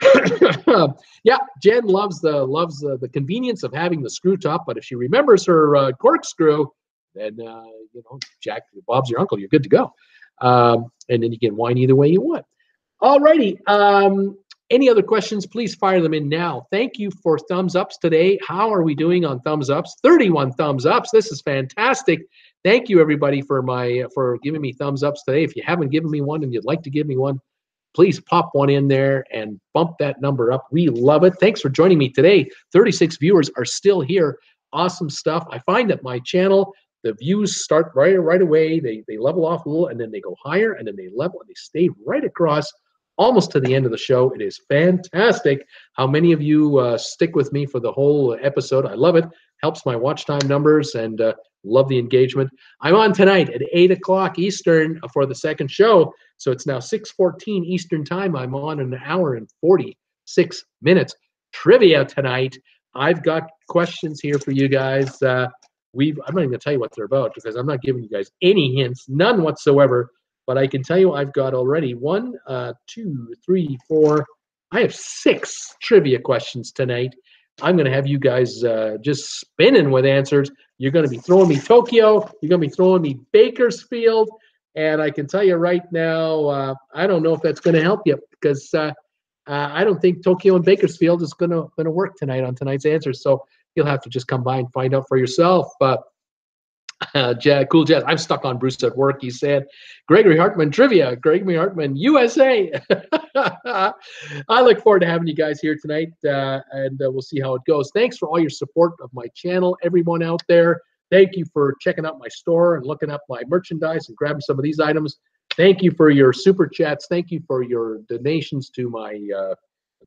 yeah, Jen loves the loves the, the convenience of having the screw top, but if she remembers her uh, corkscrew, then uh, you know Jack Bob's your uncle. You're good to go, um, and then you can wine either way you want. Alrighty. Um, any other questions? Please fire them in now. Thank you for thumbs ups today. How are we doing on thumbs ups? 31 thumbs ups. This is fantastic. Thank you everybody for my for giving me thumbs ups today. If you haven't given me one and you'd like to give me one, please pop one in there and bump that number up. We love it. Thanks for joining me today. 36 viewers are still here. Awesome stuff. I find that my channel, the views start right right away. They they level off a little and then they go higher and then they level and they stay right across almost to the end of the show. It is fantastic how many of you uh, stick with me for the whole episode. I love it. Helps my watch time numbers and uh, love the engagement. I'm on tonight at 8 o'clock Eastern for the second show. So it's now 6:14 Eastern time. I'm on an hour and 46 minutes. Trivia tonight. I've got questions here for you guys. Uh, we've I'm not even gonna tell you what they're about because I'm not giving you guys any hints, none whatsoever. But I can tell you I've got already one, uh, two, three, four. I have six trivia questions tonight. I'm going to have you guys uh, just spinning with answers. You're going to be throwing me Tokyo. You're going to be throwing me Bakersfield. And I can tell you right now, uh, I don't know if that's going to help you because uh, uh, I don't think Tokyo and Bakersfield is going to going to work tonight on tonight's answers. So you'll have to just come by and find out for yourself. But uh, cool Jazz. I'm stuck on Bruce at work. He said, Gregory Hartman trivia. Gregory Hartman, USA. I look forward to having you guys here tonight, uh, and uh, we'll see how it goes. Thanks for all your support of my channel, everyone out there. Thank you for checking out my store and looking up my merchandise and grabbing some of these items. Thank you for your super chats. Thank you for your donations to my uh,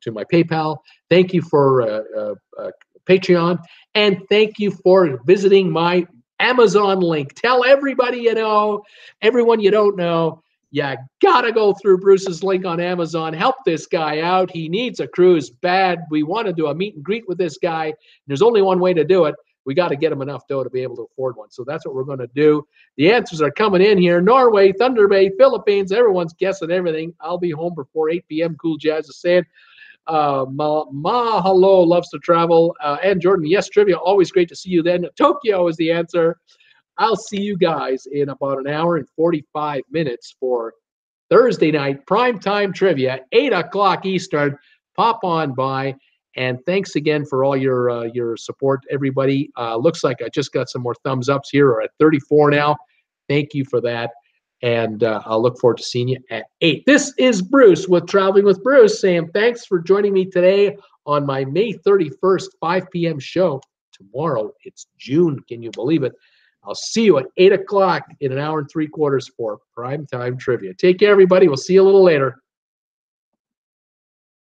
to my PayPal. Thank you for uh, uh, uh, Patreon, and thank you for visiting my Amazon link. Tell everybody you know, everyone you don't know, you gotta go through Bruce's link on Amazon. Help this guy out. He needs a cruise bad. We want to do a meet and greet with this guy. There's only one way to do it we got to get him enough dough to be able to afford one. So that's what we're going to do. The answers are coming in here. Norway, Thunder Bay, Philippines. Everyone's guessing everything. I'll be home before 8 p.m. Cool Jazz is saying. Uh, Ma- Mahalo loves to travel. Uh, and Jordan, yes, trivia. Always great to see you then. Tokyo is the answer. I'll see you guys in about an hour and 45 minutes for Thursday night prime time trivia, 8 o'clock Eastern. Pop on by. And thanks again for all your uh, your support, everybody. Uh, looks like I just got some more thumbs ups here. We're at 34 now. Thank you for that. And uh, I'll look forward to seeing you at 8. This is Bruce with Traveling with Bruce Sam, thanks for joining me today on my May 31st, 5 p.m. show. Tomorrow, it's June. Can you believe it? I'll see you at 8 o'clock in an hour and three quarters for prime time trivia. Take care, everybody. We'll see you a little later.